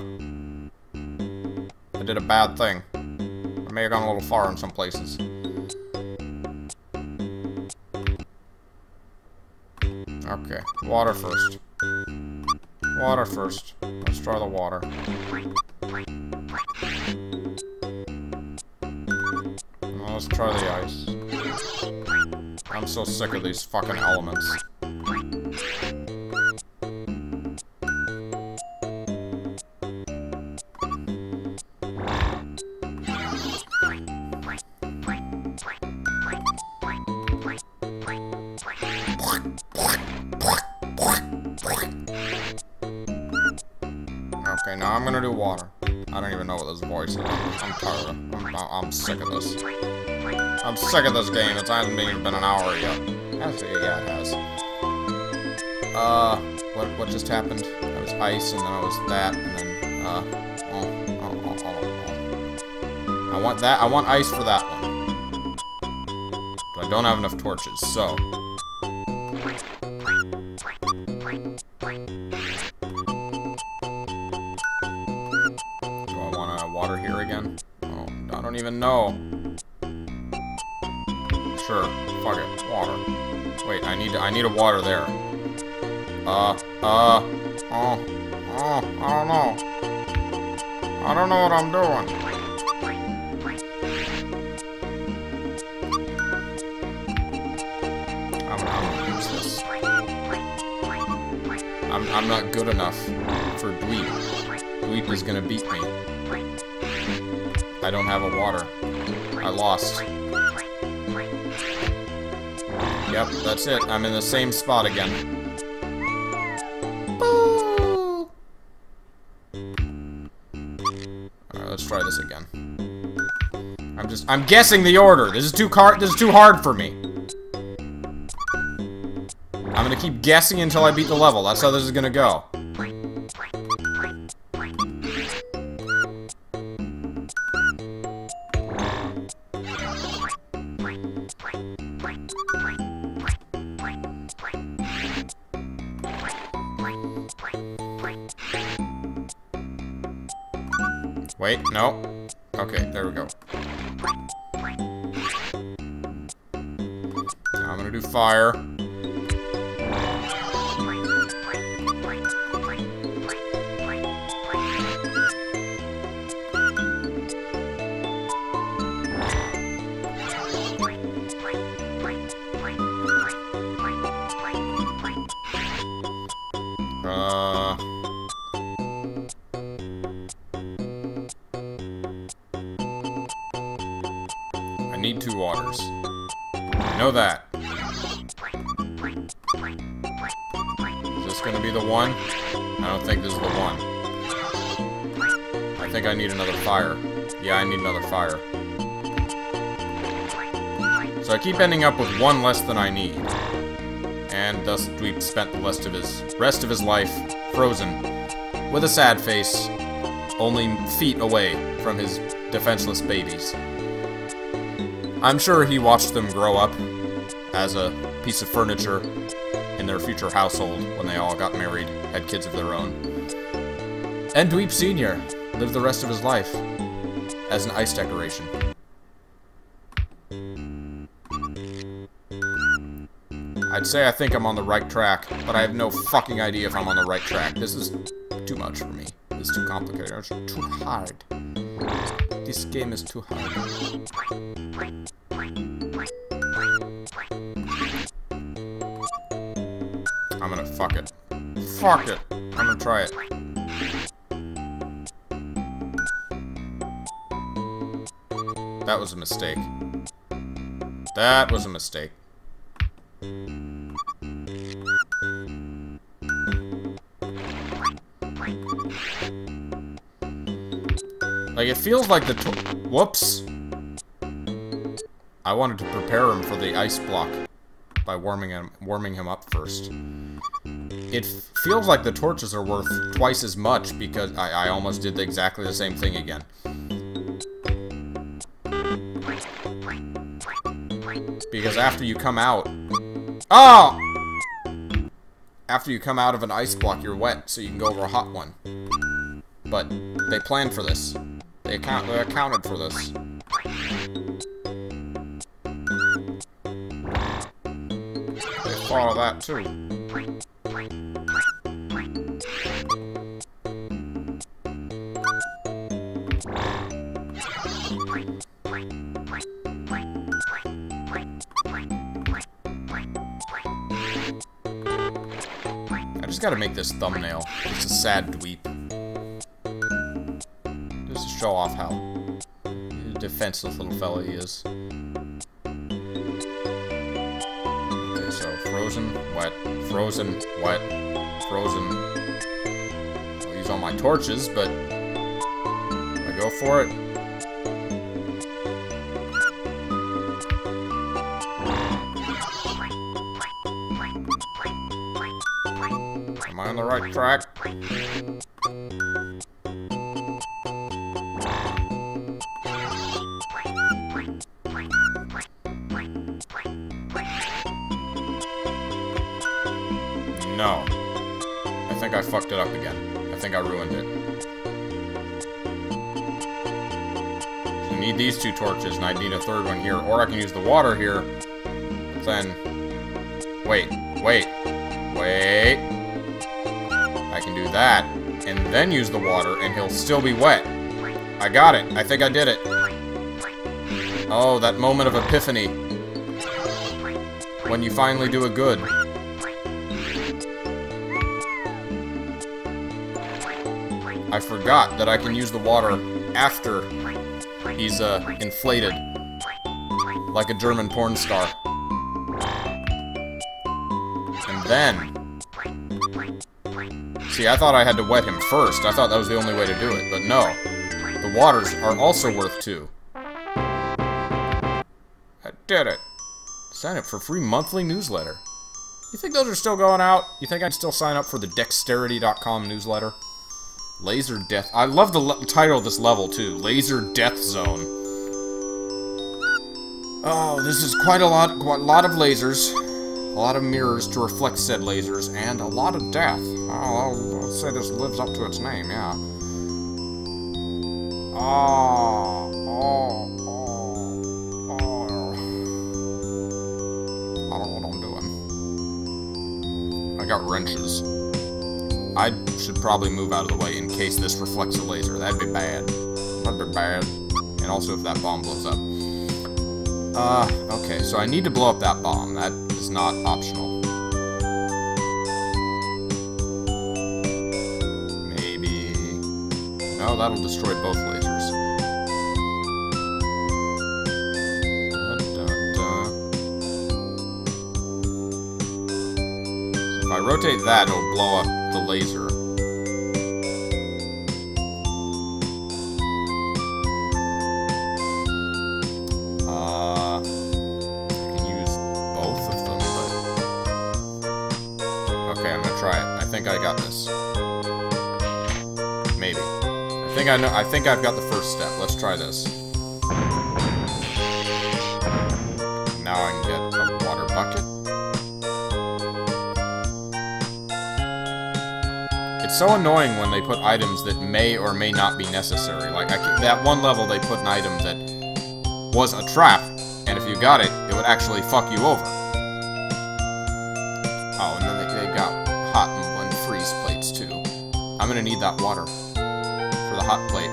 I did a bad thing. I may have gone a little far in some places. Okay, water first. Water first. Let's try the water. Let's try the ice. I'm so sick of these fucking elements. Okay, now I'm gonna do water. I don't even know what this voice is. I'm tired of I'm, I'm sick of this. I'm sick of this game. It hasn't even been an hour yet. Actually, yeah, it has. Uh, what, what just happened? It was ice, and then it was that, and then, uh, oh, oh, oh, oh, oh. I want that, I want ice for that one. But I don't have enough torches, so... Do I want to water here again? Oh, I don't even know. Fuck it, water. Wait, I need to, I need a water there. Uh, uh, oh, oh, I don't know. I don't know what I'm doing. I'm, gonna use this. I'm, I'm not good enough for Dweep. Dweep is gonna beat me. I don't have a water. I lost. Yep, that's it. I'm in the same spot again. Let's try this again. I'm just I'm guessing the order. This is too car this is too hard for me. I'm gonna keep guessing until I beat the level. That's how this is gonna go. Wait, no. Okay, there we go. Now I'm gonna do fire. Ending up with one less than I need. And thus Dweep spent the rest of his rest of his life frozen, with a sad face, only feet away from his defenseless babies. I'm sure he watched them grow up as a piece of furniture in their future household when they all got married, had kids of their own. And Dweep Sr. lived the rest of his life as an ice decoration. I'd say I think I'm on the right track, but I have no fucking idea if I'm on the right track. This is too much for me. Is too complicated. It's too hard. This game is too hard. I'm gonna fuck it. Fuck it. I'm gonna try it. That was a mistake. That was a mistake. Like, it feels like the Whoops! I wanted to prepare him for the ice block by warming him, warming him up first. It feels like the torches are worth twice as much because I, I almost did exactly the same thing again. Because after you come out... Oh! After you come out of an ice block, you're wet, so you can go over a hot one. But they planned for this. They account they accounted for this. They follow that too. I just gotta make this thumbnail. It's a sad dweep show off how defenseless little fella he is. Okay, so frozen, wet, frozen, wet, frozen. I'll use all my torches, but I go for it. Am I on the right track? Up again. I think I ruined it. I need these two torches, and I need a third one here. Or I can use the water here. Then... Wait. Wait. Wait. I can do that. And then use the water, and he'll still be wet. I got it. I think I did it. Oh, that moment of epiphany. When you finally do a good. I forgot that I can use the water after he's uh, inflated. Like a German porn star. And then... See, I thought I had to wet him first. I thought that was the only way to do it, but no. The waters are also worth two. I did it. Sign up for free monthly newsletter. You think those are still going out? You think I'd still sign up for the Dexterity.com newsletter? Laser Death. I love the title of this level, too. Laser Death Zone. Oh, this is quite a lot, quite a lot of lasers. A lot of mirrors to reflect said lasers, and a lot of death. Oh, I'll, I'll say this lives up to its name, yeah. Oh, oh, oh, oh. I don't know what I'm doing. I got wrenches. I should probably move out of the way in case this reflects a laser. That'd be bad. That'd be bad. And also if that bomb blows up. Uh, okay, so I need to blow up that bomb. That is not optional. Maybe... No, that'll destroy both lasers. Da, da, da. So if I rotate that, it'll blow up the laser. Uh. Okay, I'm gonna try it. I think I got this. Maybe. I think I know- I think I've got the first step. Let's try this. So annoying when they put items that may or may not be necessary. Like, that one level they put an item that was a trap, and if you got it, it would actually fuck you over. Oh, and then they, they got hot and freeze plates, too. I'm gonna need that water for the hot plate.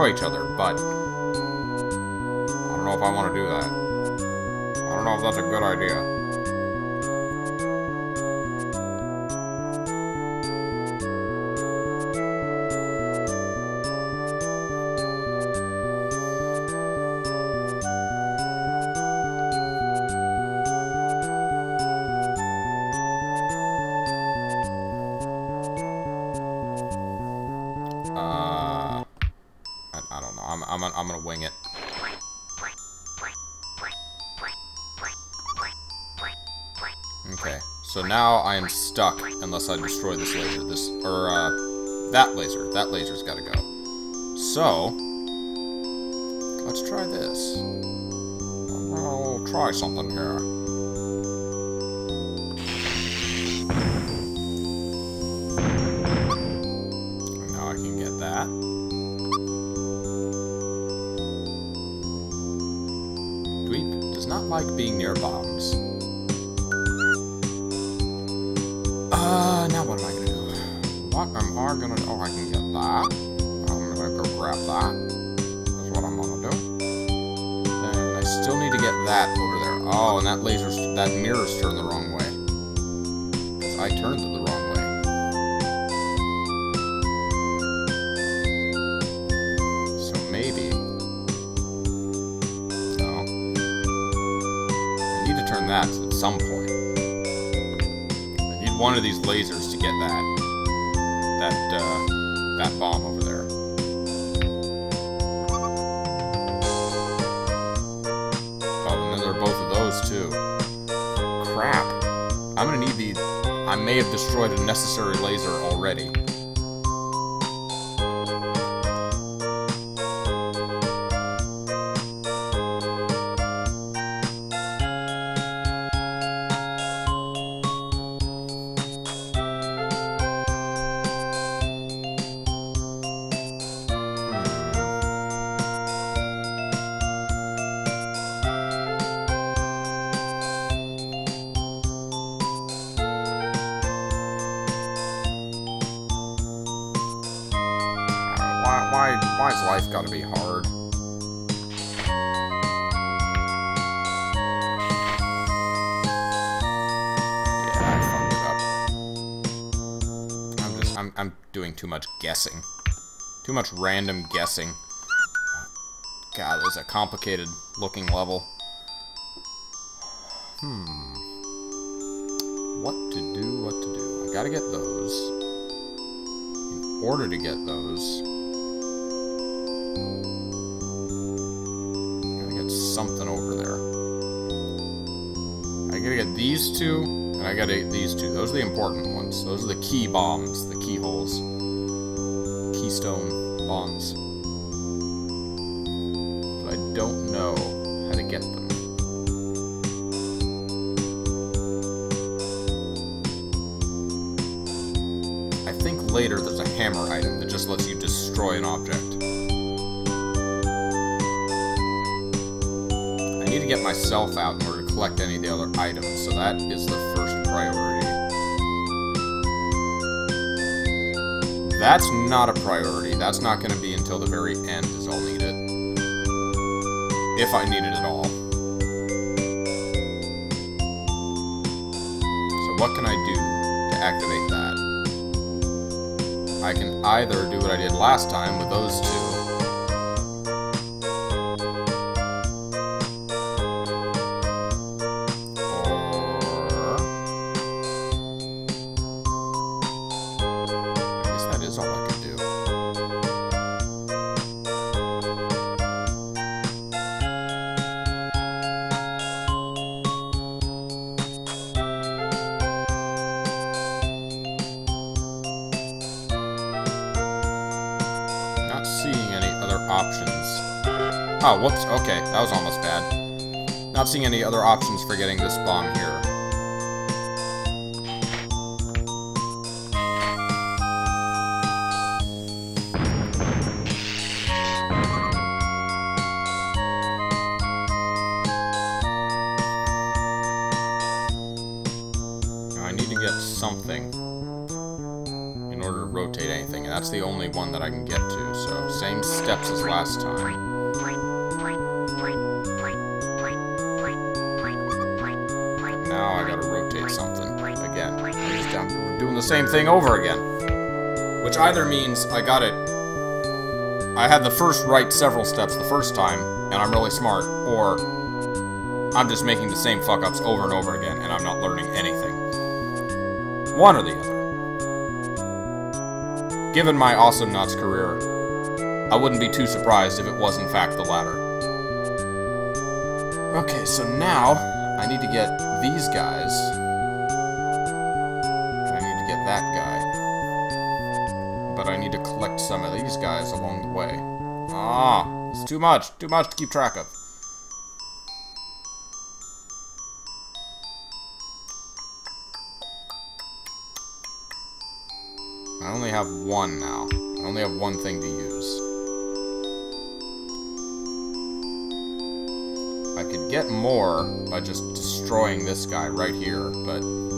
Destroy each other, but. I don't know if I want to do that. I don't know if that's a good idea. So now I am stuck unless I destroy this laser. This, or, uh, that laser. That laser's gotta go. So, let's try this. I'll try something here. Now I mirror's turned the wrong way. I turned it the wrong way. So maybe. No. I need to turn that at some point. I need one of these lasers to get that. That, uh, that bomb over may have destroyed a necessary laser already. Too much guessing. Too much random guessing. God, there's a complicated looking level. Hmm. What to do, what to do. I gotta get those. In order to get those... I gotta get something over there. I gotta get these two, and I gotta get these two. Those are the important ones. Those are the key bombs, the keyholes. Keystone bombs. But I don't know how to get them. I think later there's a hammer item that just lets you destroy an object. I need to get myself out in order to collect any of the other items, so that is the That's not a priority. That's not going to be until the very end is I'll need it. If I need it at all. So what can I do to activate that? I can either do what I did last time with those two. That was almost bad. Not seeing any other options for getting this bomb here. Same thing over again. Which either means I got it. I had the first right several steps the first time, and I'm really smart, or I'm just making the same fuck ups over and over again, and I'm not learning anything. One or the other. Given my Awesomenauts career, I wouldn't be too surprised if it was in fact the latter. Okay, so now I need to get these guys. Ah, it's too much. Too much to keep track of. I only have one now. I only have one thing to use. I could get more by just destroying this guy right here, but...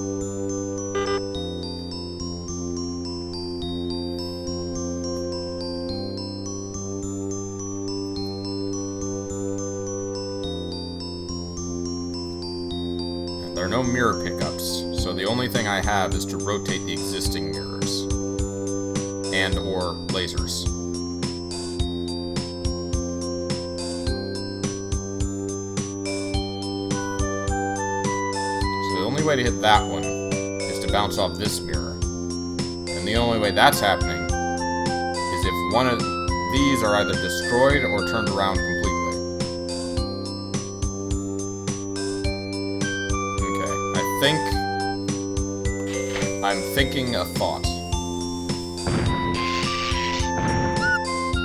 have is to rotate the existing mirrors. And or lasers. So the only way to hit that one is to bounce off this mirror. And the only way that's happening is if one of these are either destroyed or turned around completely. Okay, I think... I'm thinking a thought.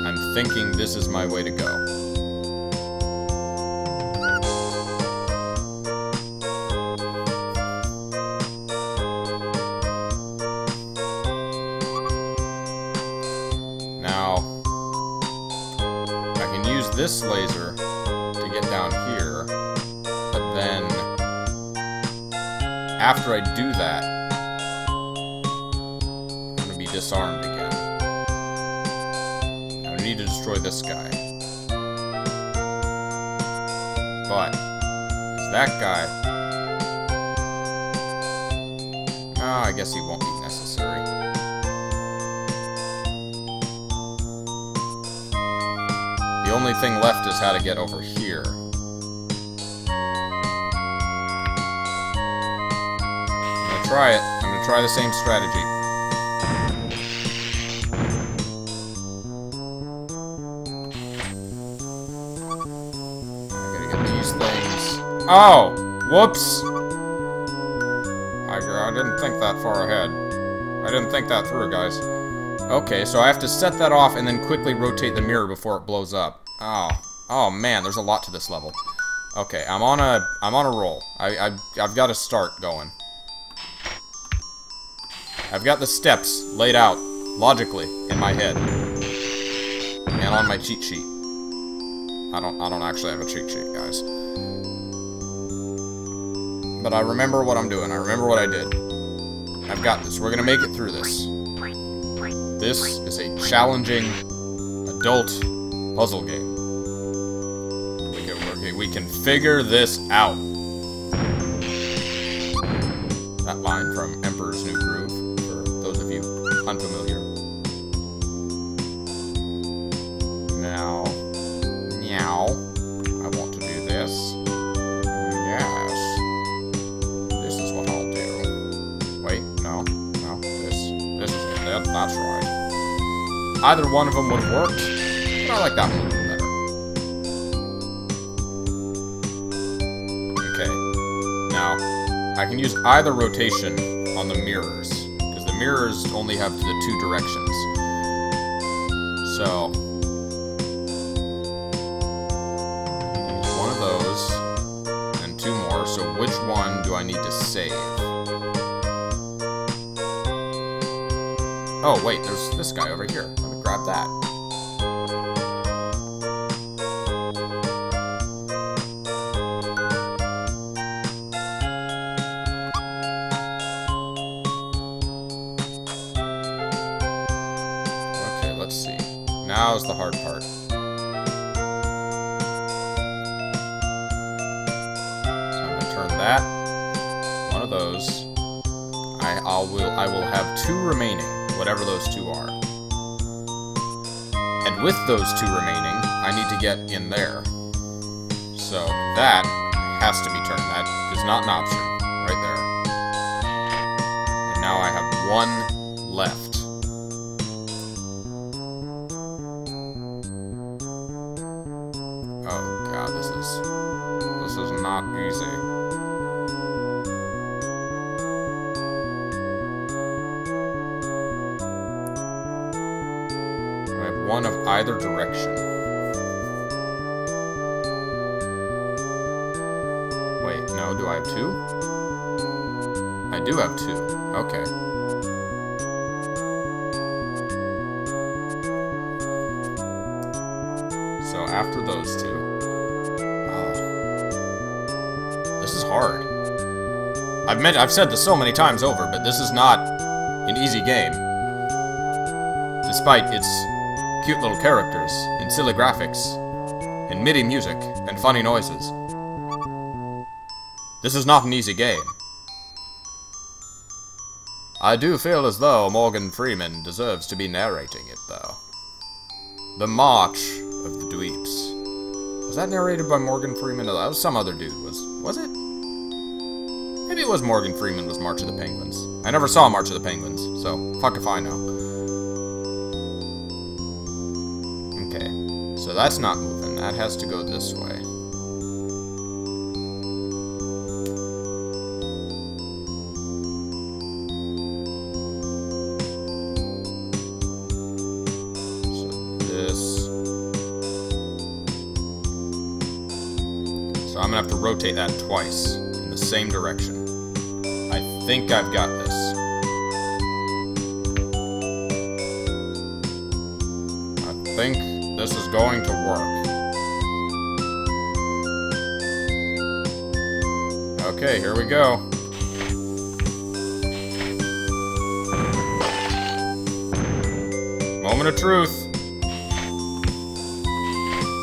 I'm thinking this is my way to go. Now, I can use this laser to get down here, but then after I do get over here. I'm gonna try it. I'm gonna try the same strategy. I gotta get these things. Oh! Whoops! I, I didn't think that far ahead. I didn't think that through, guys. Okay, so I have to set that off and then quickly rotate the mirror before it blows up. Oh. Oh, man, there's a lot to this level. Okay, I'm on a I'm on a roll. I, I I've got to start going. I've got the steps laid out logically in my head and on my cheat sheet. I don't I don't actually have a cheat sheet, guys. But I remember what I'm doing. I remember what I did. I've got this. We're gonna make it through this. This is a challenging adult puzzle game figure this out. That line from Emperor's New Groove, for those of you unfamiliar. Now, meow, I want to do this. Yes. This is what I'll do. Wait, no, no, this, this is it. That, that's right. Either one of them would have worked, but I like that one. Can use either rotation on the mirrors, because the mirrors only have the two directions. So, I I'll will I will have two remaining, whatever those two are. And with those two remaining, I need to get in there. So that has to be turned. That is not an option. Right there. And now I have one do have two. Okay. So after those two... Oh. This is hard. I've meant I've said this so many times over, but this is not an easy game. Despite its cute little characters, and silly graphics, and MIDI music, and funny noises. This is not an easy game. I do feel as though Morgan Freeman deserves to be narrating it, though. The March of the Dweeps. Was that narrated by Morgan Freeman? Oh, that was some other dude. Was was it? Maybe it was Morgan Freeman was March of the Penguins. I never saw March of the Penguins, so fuck if I know. Okay, so that's not moving. That has to go this way. That twice in the same direction. I think I've got this. I think this is going to work. Okay, here we go. Moment of truth.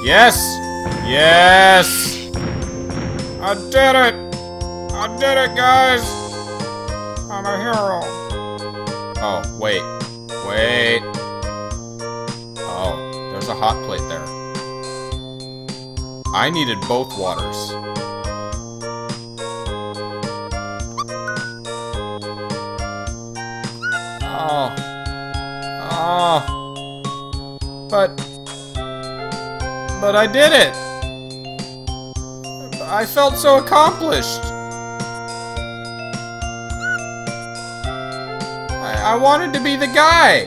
Yes! Yes! I did it! I did it, guys! I'm a hero. Oh, wait. Wait. Oh, there's a hot plate there. I needed both waters. Oh. Oh. But... But I did it! I felt so accomplished! I, I wanted to be the guy!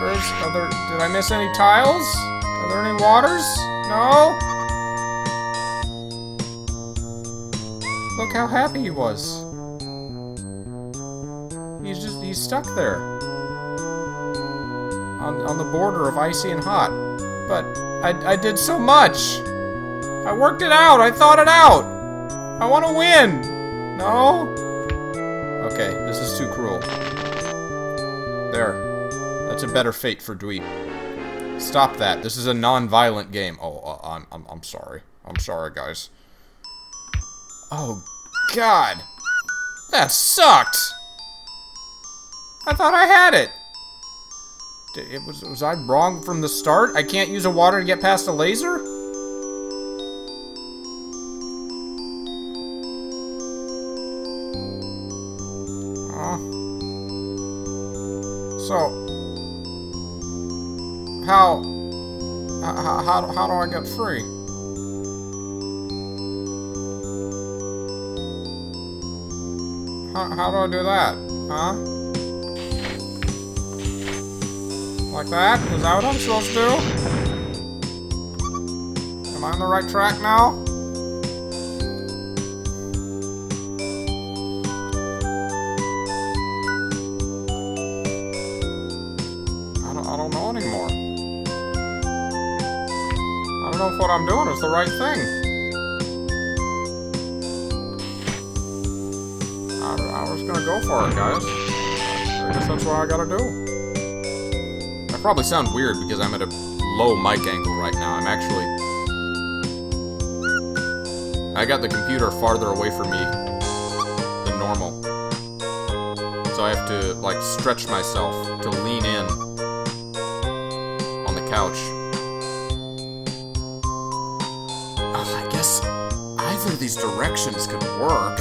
Where's other? Did I miss any tiles? Are there any waters? No? Look how happy he was. Stuck there. On, on the border of icy and hot. But I, I did so much. I worked it out. I thought it out. I want to win. No? Okay, this is too cruel. There. That's a better fate for Dweep. Stop that. This is a non-violent game. Oh, uh, I'm, I'm, I'm sorry. I'm sorry, guys. Oh, God. That sucked. I thought I had it. It was, was I wrong from the start? I can't use a water to get past a laser? Oh. So, how, how, how, how do I get free? How, how do I do that? Huh? Like that? Is that what I'm supposed to do? Am I on the right track now? I don't, I don't know anymore. I don't know if what I'm doing is the right thing. I, I was gonna go for it, guys. I guess that's what I gotta do. Probably sound weird because I'm at a low mic angle right now. I'm actually... I got the computer farther away from me than normal. So I have to, like, stretch myself to lean in on the couch. Oh, I guess either of these directions could work.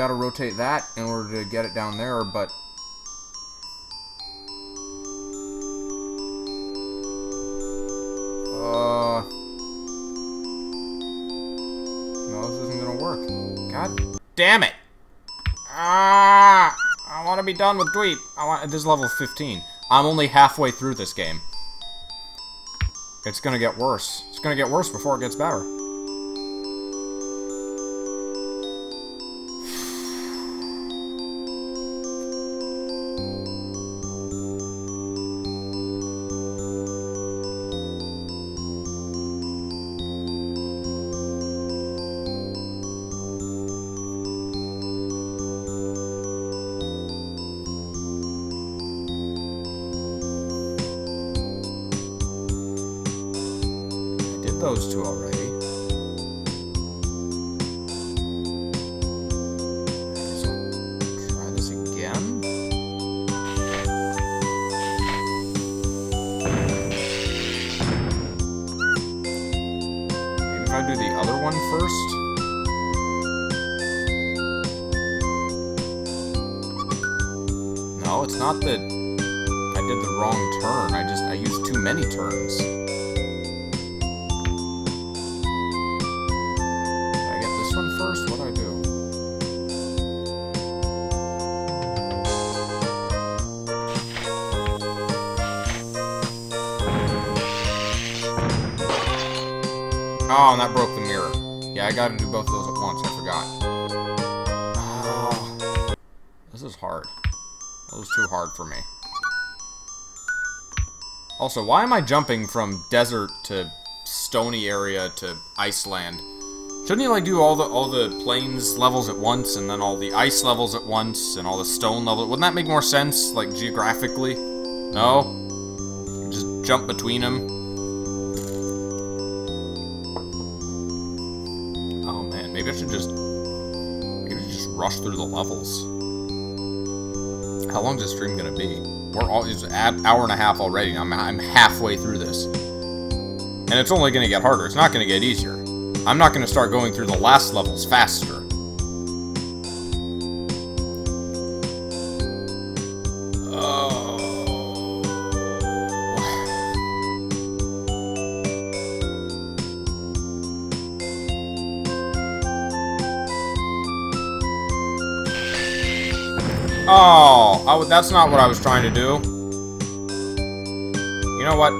Gotta rotate that in order to get it down there, but... Uh... No, this isn't gonna work. God damn it! Ah! I want to be done with Dweep. I want. This is level 15. I'm only halfway through this game. It's gonna get worse. It's gonna get worse before it gets better. This is hard. That was too hard for me. Also, why am I jumping from desert to stony area to Iceland? Shouldn't you like do all the all the plains levels at once and then all the ice levels at once and all the stone levels? Wouldn't that make more sense, like geographically? No? Just jump between them. Oh man, maybe I should just maybe I should just rush through the levels. How long is this stream gonna be? We're all it's an hour and a half already. I'm I'm halfway through this, and it's only gonna get harder. It's not gonna get easier. I'm not gonna start going through the last levels faster. Oh, w that's not what I was trying to do. You know what?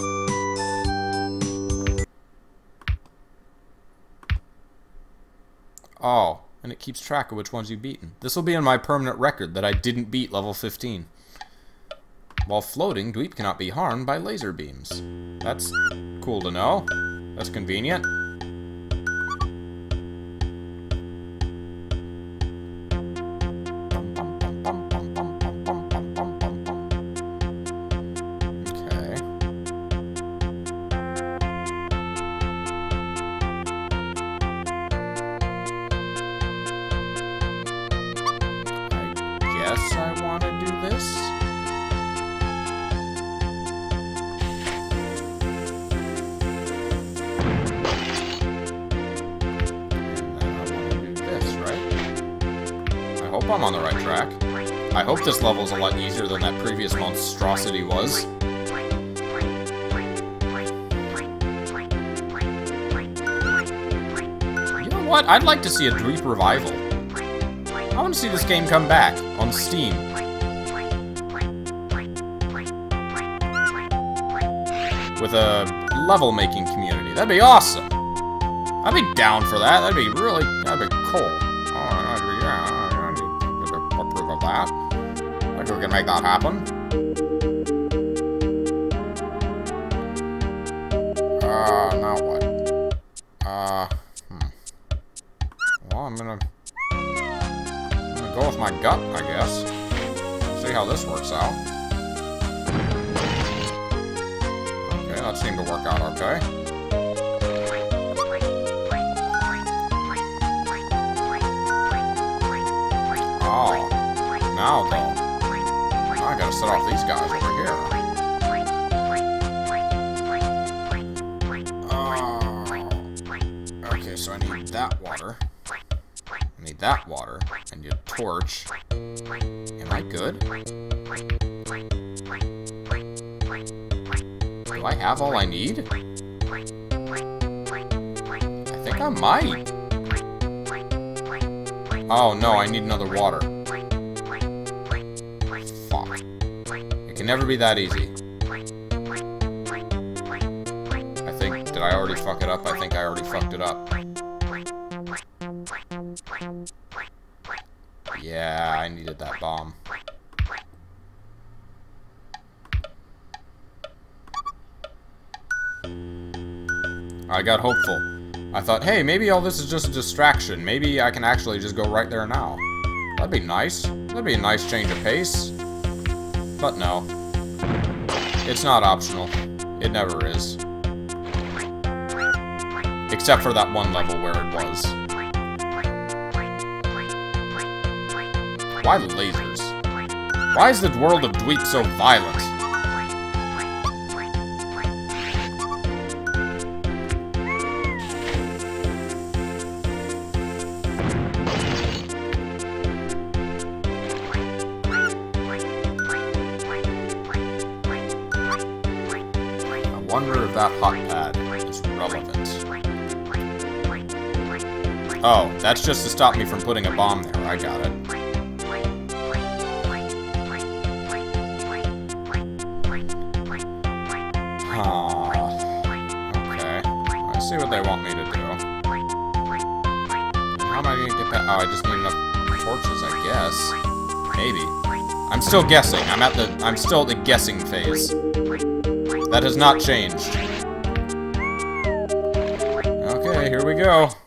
Oh, and it keeps track of which ones you've beaten. This will be in my permanent record that I didn't beat level 15. While floating, Dweep cannot be harmed by laser beams. That's cool to know. That's convenient. A lot easier than that previous monstrosity was. You know what? I'd like to see a Dweep revival. I want to see this game come back on Steam. With a level making community. That'd be awesome. I'd be down for that. That'd be really, that'd be cool. Make that happen. Be that easy. I think, did I already fuck it up? I think I already fucked it up. Yeah, I needed that bomb. I got hopeful. I thought, hey, maybe all this is just a distraction. Maybe I can actually just go right there now. That'd be nice. That'd be a nice change of pace. But no. It's not optional. It never is. Except for that one level where it was. Why the lasers? Why is the world of Dweep so violent? That hot pad is relevant. Oh, that's just to stop me from putting a bomb there. I got it. Huh. Okay. Let's see what they want me to do. How am I gonna get that? Oh, I just need enough torches, I guess. Maybe. I'm still guessing. I'm at the- I'm still at the guessing phase. That has not changed. Go.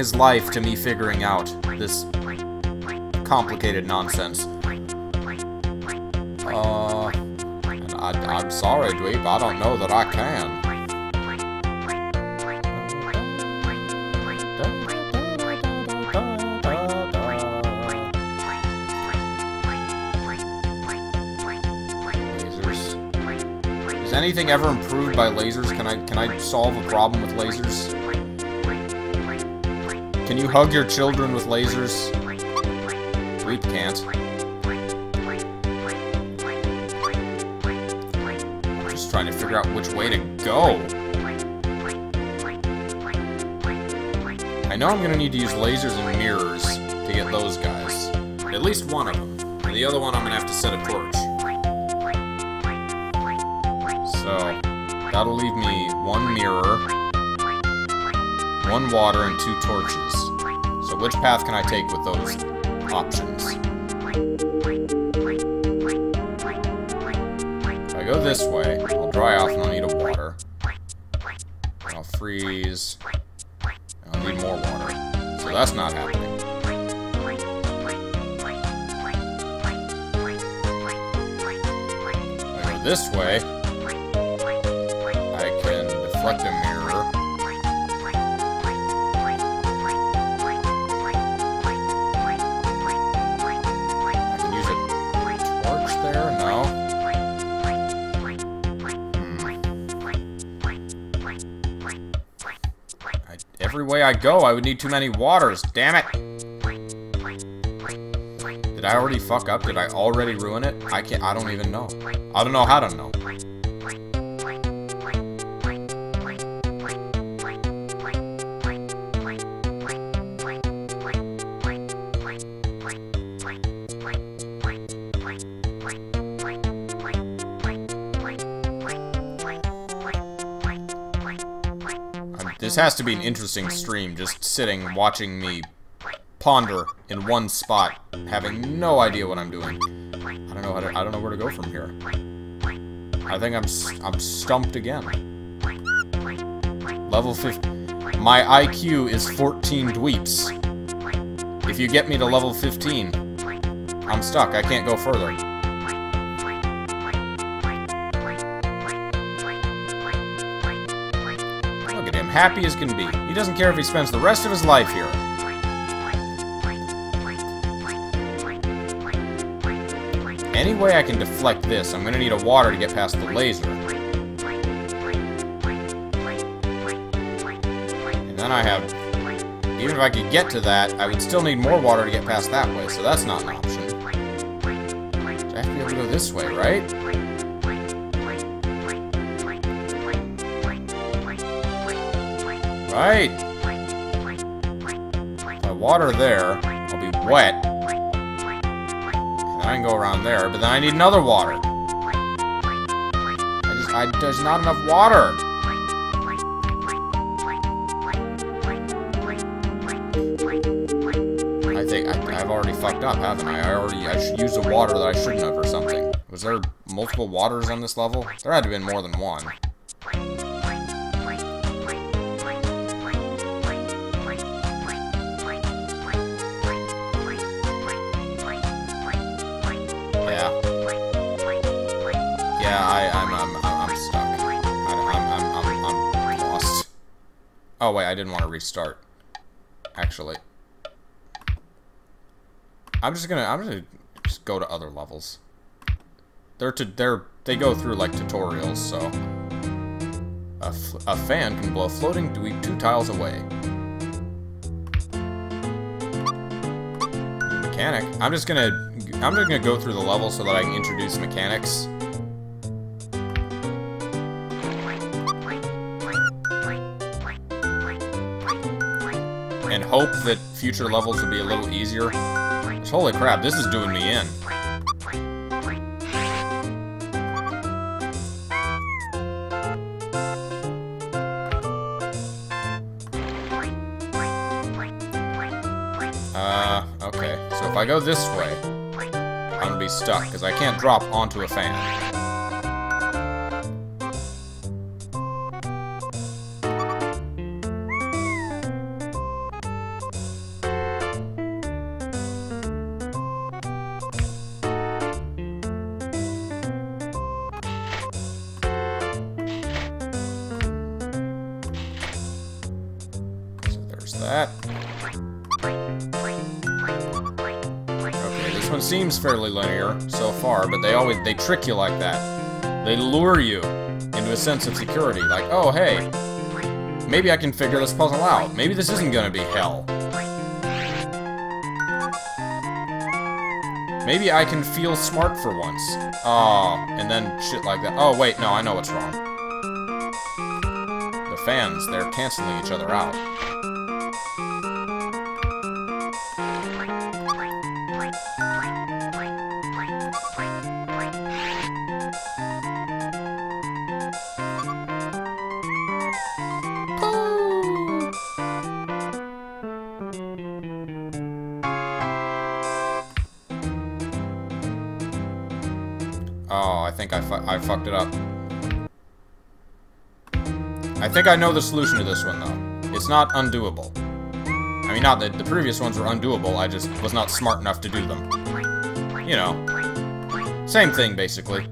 His life to me figuring out this complicated nonsense. Uh I, I'm sorry, Dweep, I don't know that I can. Is anything ever improved by lasers? Can I can I solve a problem with lasers? Can you hug your children with lasers? Dweep can't. I'm just trying to figure out which way to go. I know I'm gonna need to use lasers and mirrors to get those guys. At least one of them. And the other one I'm gonna have to set a torch. So, that'll leave me one mirror, water, and two torches. So which path can I take with those options? If I go this way, I'll dry off and I'll go, I would need too many waters. Damn it! Did I already fuck up? Did I already ruin it? I can't. I don't even know. I don't know how to know. This has to be an interesting stream, just sitting, watching me ponder in one spot, having no idea what I'm doing. I don't know how to, I don't know where to go from here. I think I'm, I'm stumped again. Level 15. My IQ is 14 dweeps. If you get me to level 15, I'm stuck. I can't go further. Happy as can be. He doesn't care if he spends the rest of his life here. Any way I can deflect this, I'm gonna need a water to get past the laser. And then I have... Even if I could get to that, I would still need more water to get past that way, so that's not an option. I have to be able to go this way, right? Right! I water there, I'll be wet. And I can go around there, but then I need another water. I just, I, there's not enough water. I think I, have already fucked up, haven't I? I already, I should use the water that I shouldn't have or something. Was there multiple waters on this level? There had to have been more than one. Oh, wait, I didn't want to restart. Actually. I'm just gonna, I'm gonna just go to other levels. They're to, they're, they go through, like, tutorials, so... A, a fan can blow floating dweep two tiles away. Mechanic. I'm just gonna, I'm just gonna go through the level so that I can introduce mechanics. Hope that future levels will be a little easier. Holy crap, this is doing me in. Uh, okay. So if I go this way, I'm gonna be stuck, because I can't drop onto a fan. Far, but they always they trick you like that. They lure you into a sense of security, like, oh hey, maybe I can figure this puzzle out. Maybe this isn't gonna be hell. Maybe I can feel smart for once. Oh, and then shit like that. Oh, wait, no, I know what's wrong. The fans, they're canceling each other out. Fucked it up. I think I know the solution to this one, though. It's not undoable. I mean, not that the previous ones were undoable, I just was not smart enough to do them. You know. Same thing, basically.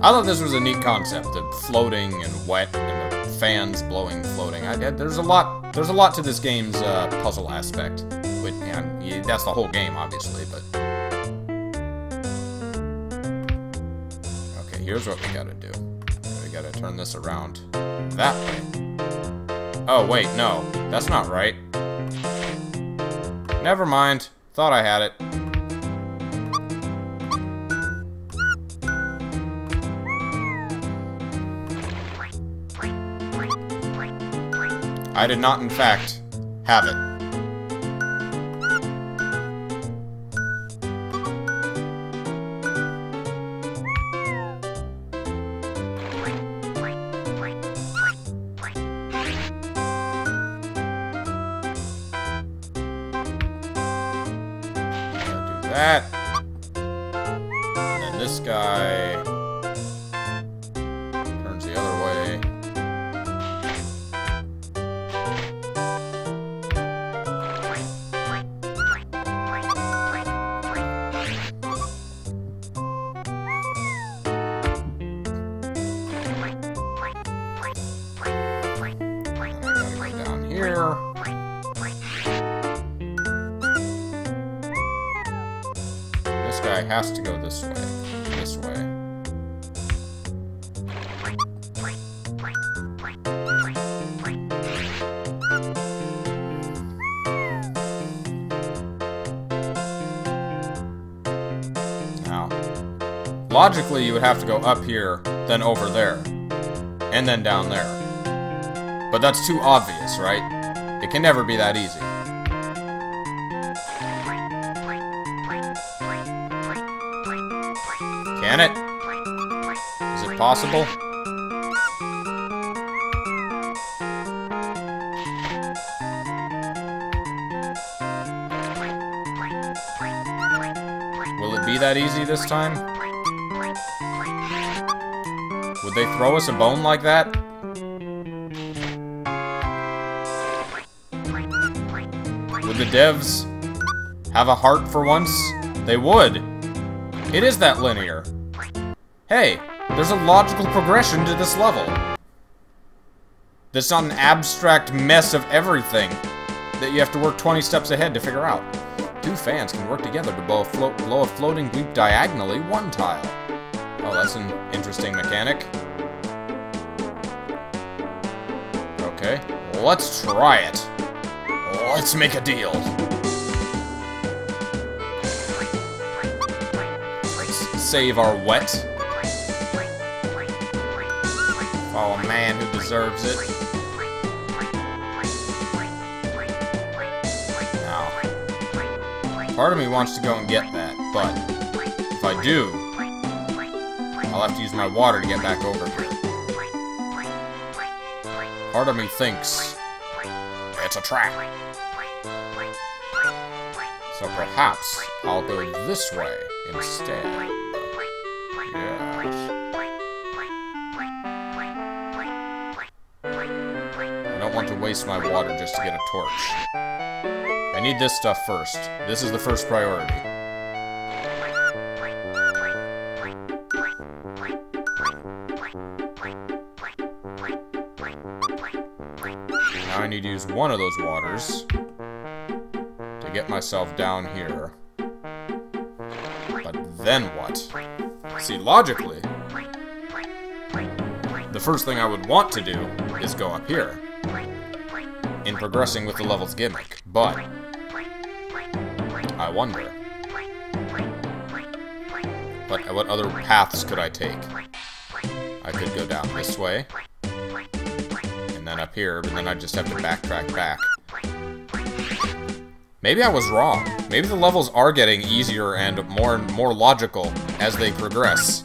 I thought this was a neat concept, the floating and wet and the fans blowing floating. I, there's a lot there's a lot to this game's uh, puzzle aspect. Yeah, that's the whole game, obviously, but... Okay, here's what we gotta do. We gotta turn this around that way. Oh, wait, no. That's not right. Never mind. Thought I had it. I did not, in fact, have it. You would have to go up here, then over there, and then down there. But that's too obvious, right? It can never be that easy. Can it? Is it possible? Will it be that easy this time? They throw us a bone like that? Would the devs have a heart for once? They would. It is that linear. Hey, there's a logical progression to this level. That's not an abstract mess of everything that you have to work 20 steps ahead to figure out. Two fans can work together to blow a, float, blow a floating dweep diagonally one tile. Oh, that's an interesting mechanic. Let's try it. Let's make a deal. Save our wet. Oh, a man who deserves it. Now, part of me wants to go and get that, but if I do, I'll have to use my water to get back over here. Part of me thinks a trap. So perhaps I'll go this way instead. Yes. I don't want to waste my water just to get a torch. I need this stuff first. This is the first priority. One of those waters to get myself down here. But then what? See, logically, the first thing I would want to do is go up here in progressing with the level's gimmick, but I wonder. What, what other paths could I take? I could go down this way, then up here, but then I just have to backtrack back. Maybe I was wrong. Maybe the levels are getting easier and more and more logical as they progress.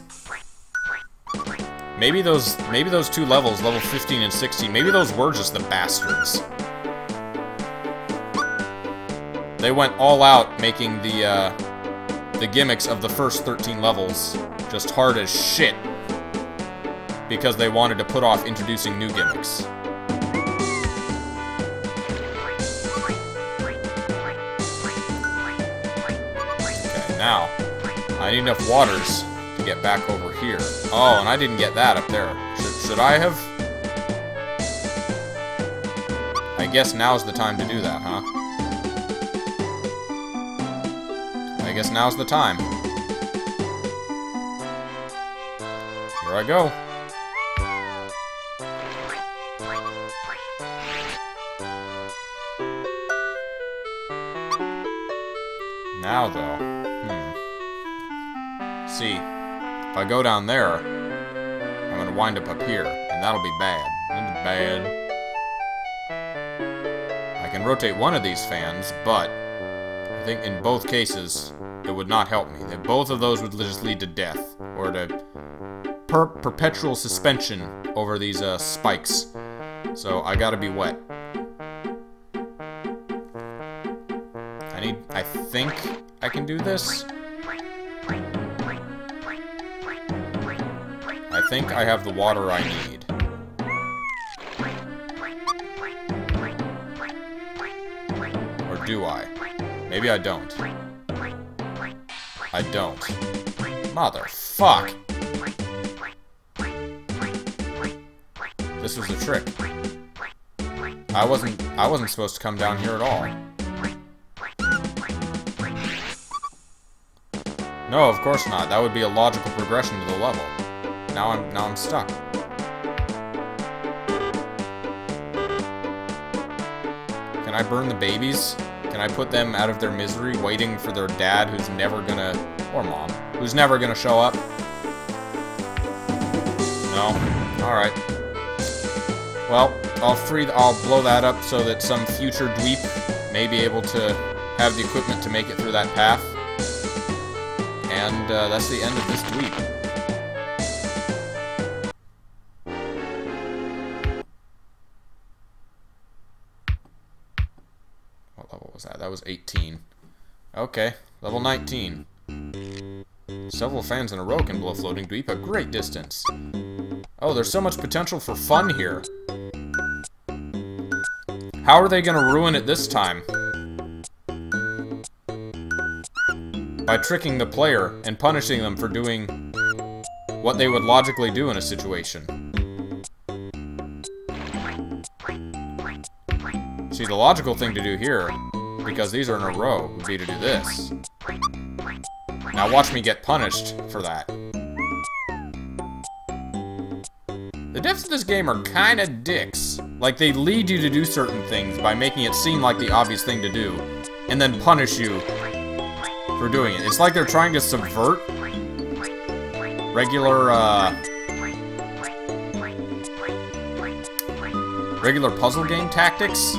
Maybe those maybe those two levels, level 15 and 16, maybe those were just the bastards. They went all out making the uh, the gimmicks of the first 13 levels just hard as shit because they wanted to put off introducing new gimmicks. I need enough waters to get back over here. Oh, and I didn't get that up there. Should, should I have? I guess now's the time to do that, huh? I guess now's the time. Here I go. Now, though. See, if I go down there, I'm gonna wind up up here, and that'll be bad. Bad. I can rotate one of these fans, but I think in both cases, it would not help me. That both of those would just lead to death, or to per perpetual suspension over these uh, spikes. So I gotta be wet. I need I think I can do this. Think I have the water I need. Or do I? Maybe I don't. I don't. Motherfuck! This was a trick. I wasn't I wasn't supposed to come down here at all. No, of course not. That would be a logical progression to the level. Now I'm now I'm stuck. Can I burn the babies? Can I put them out of their misery waiting for their dad who's never gonna or mom, who's never gonna show up? No. Alright. Well, I'll free I'll blow that up so that some future dweep may be able to have the equipment to make it through that path. And uh, that's the end of this dweep. Was that? That was 18. Okay, level 19. Several fans in a row can blow Floating Dweep a great distance. Oh, there's so much potential for fun here. How are they gonna ruin it this time? By tricking the player and punishing them for doing what they would logically do in a situation. See, the logical thing to do here, because these are in a row, would be to do this. Now watch me get punished for that. The devs of this game are kinda dicks. Like, they lead you to do certain things by making it seem like the obvious thing to do, and then punish you for doing it. It's like they're trying to subvert regular, uh... Regular puzzle game tactics.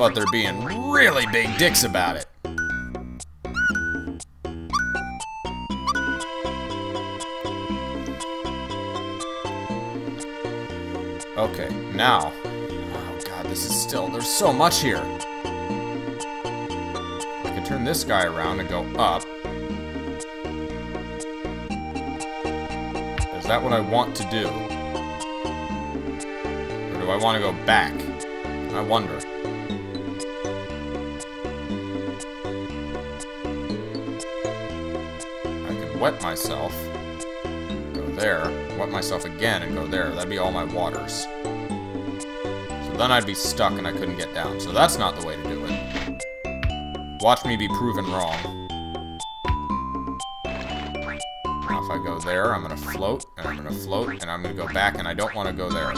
But they're being really big dicks about it. Okay, now. Oh god, this is still, there's so much here. I can turn this guy around and go up. Is that what I want to do? Or do I want to go back? I wonder. Wet myself. Go there. Wet myself again and go there. That'd be all my waters. So then I'd be stuck and I couldn't get down. So that's not the way to do it. Watch me be proven wrong. Now if I go there, I'm gonna float, and I'm gonna float, and I'm gonna go back, and I don't want to go there.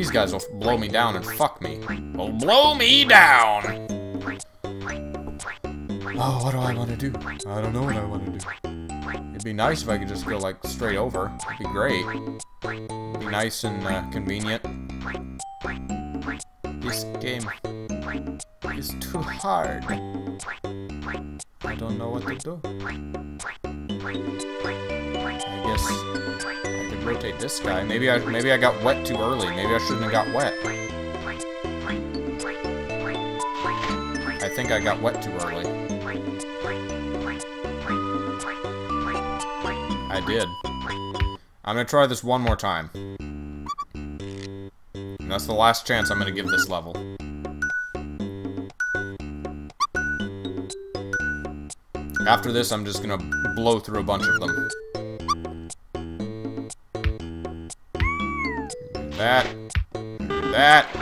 These guys will blow me down and fuck me. Will blow me down! Oh, what do I want to do? I don't know what I want to do. It'd be nice if I could just go, like, straight over. It'd be great. Be nice and uh, convenient. This game is too hard. I don't know what to do. I guess rotate this guy. Maybe I maybe I got wet too early. Maybe I shouldn't have got wet. I think I got wet too early. I did. I'm gonna try this one more time. And that's the last chance I'm gonna give this level. After this, I'm just gonna blow through a bunch of them. That. That.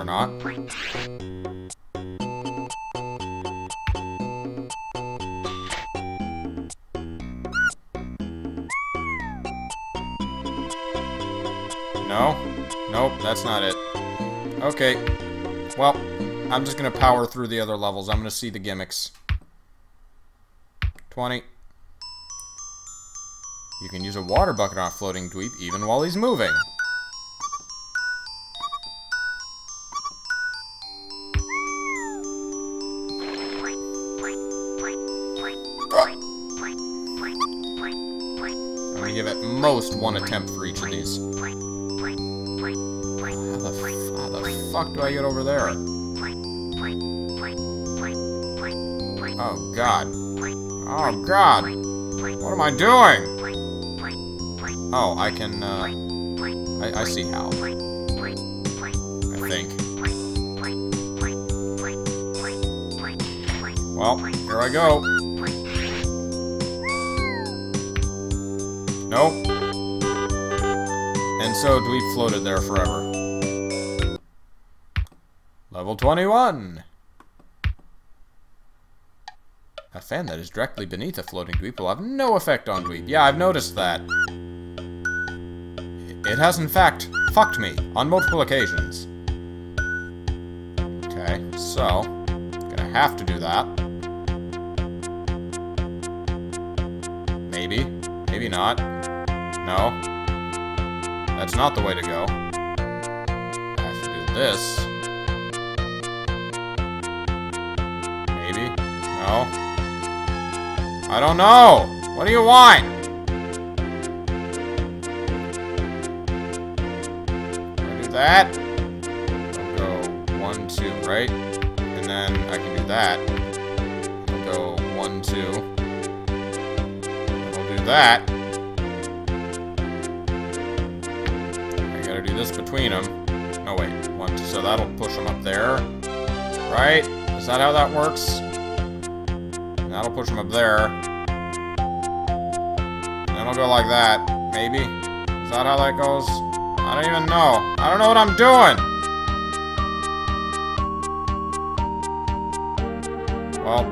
Or not. No? Nope, that's not it. Okay. Well, I'm just gonna power through the other levels. I'm gonna see the gimmicks. 20. You can use a water bucket on a floating dweep even while he's moving. Most one attempt for each of these. How the, how the fuck do I get over there? Oh god. Oh god! What am I doing? Oh, I can, uh... I, I see how. I think. Well, here I go. Nope. And so Dweep floated there forever. Level 21! A fan that is directly beneath a floating dweep will have no effect on dweep. Yeah, I've noticed that. It has in fact fucked me on multiple occasions. Okay, so, gonna have to do that. Maybe, maybe not. No. That's not the way to go. I have to do this. Maybe? No? I don't know! What do you want? I do that. I'll go one, two, right? And then I can do that. I'll go one, two. I'll do that. Between them. No, oh, wait. One, two. So that'll push them up there. Right? Is that how that works? And that'll push them up there. And then I'll go like that. Maybe? Is that how that goes? I don't even know. I don't know what I'm doing! Well,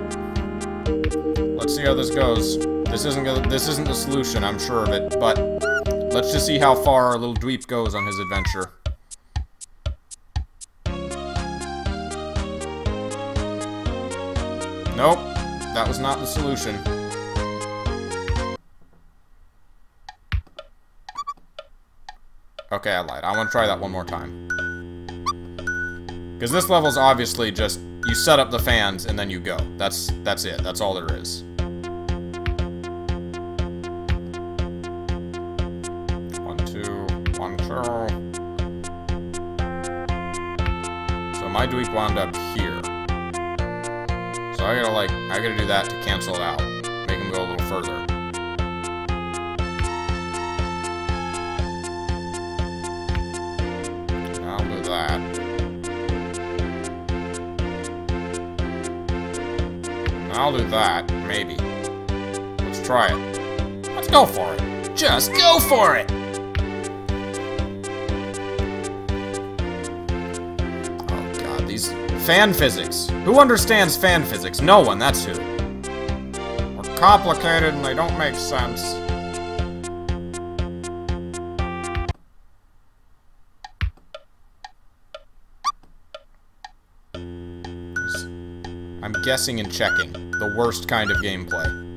let's see how this goes. This isn't gonna, this isn't the solution, I'm sure of it, but let's just see how far our little dweep goes on his adventure. Nope, that was not the solution. Okay, I lied. I want to try that one more time. Because this level's obviously just, you set up the fans and then you go. That's, that's it. That's all there is. Wound up here. So I gotta like, I gotta do that to cancel it out. Make him go a little further. I'll do that. I'll do that, maybe. Let's try it. Let's go for it. Just go for it! Fan physics. Who understands fan physics? No one, that's who. They're complicated and they don't make sense. I'm guessing and checking. The worst kind of gameplay.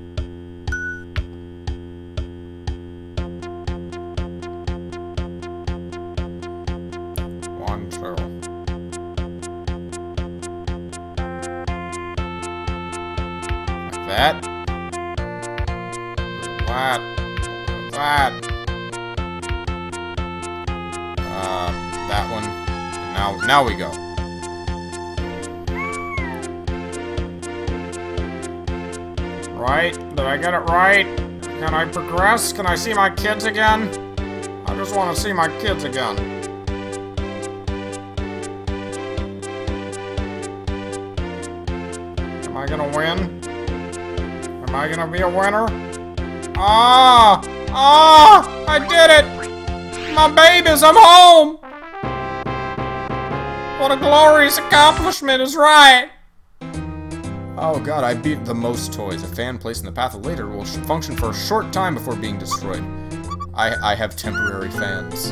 Progress? Can I see my kids again? I just want to see my kids again. Am I gonna win? Am I gonna be a winner? Ah! Ah! I did it! My babies, I'm home! What a glorious accomplishment is right! Oh god, I beat the most toys. A fan placed in the path of later will function for a short time before being destroyed. I, I have temporary fans.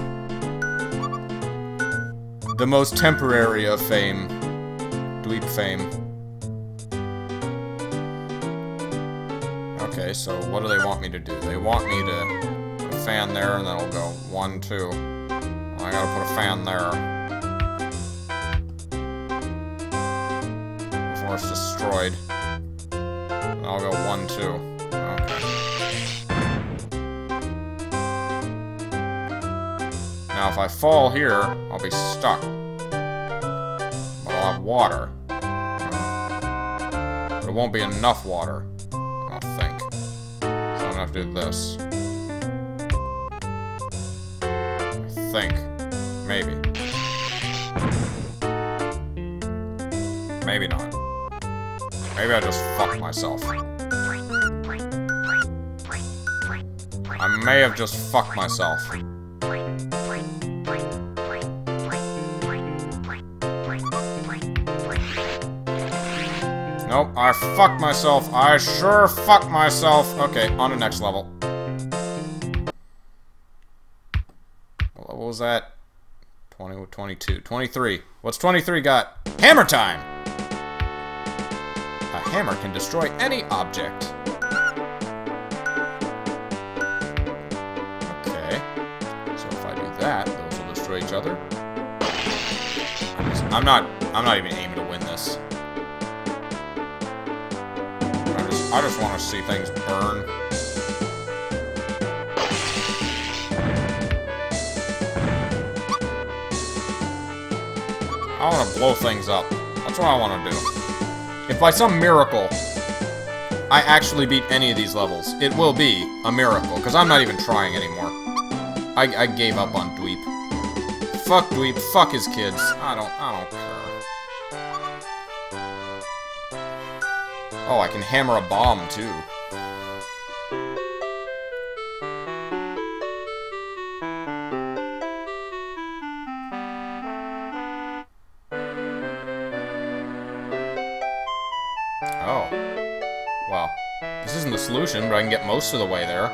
The most temporary of fame. Dweep fame. Okay, so what do they want me to do? They want me to put a fan there, and then I'll go one, two. I gotta put a fan there. Destroyed. I'll go one, two. Okay. Now, if I fall here, I'll be stuck. But I'll have water. But it won't be enough water. I don't think. So I'm gonna have to do this. I think. Maybe. Maybe not. Maybe I just fucked myself. I may have just fucked myself. Nope, I fucked myself. I sure fucked myself. Okay, on to next level. What level was that? 20, 22, 23. What's 23 got? Hammer time! A hammer can destroy any object. Okay. So if I do that, those will destroy each other. I'm, just, I'm not, I'm not even aiming to win this. I just, I just want to see things burn. I want to blow things up. That's what I want to do. If by some miracle I actually beat any of these levels, it will be a miracle, because I'm not even trying anymore. I, I gave up on Dweep. Fuck Dweep, fuck his kids. I don't, I don't care. Oh, I can hammer a bomb, too. But I can get most of the way there.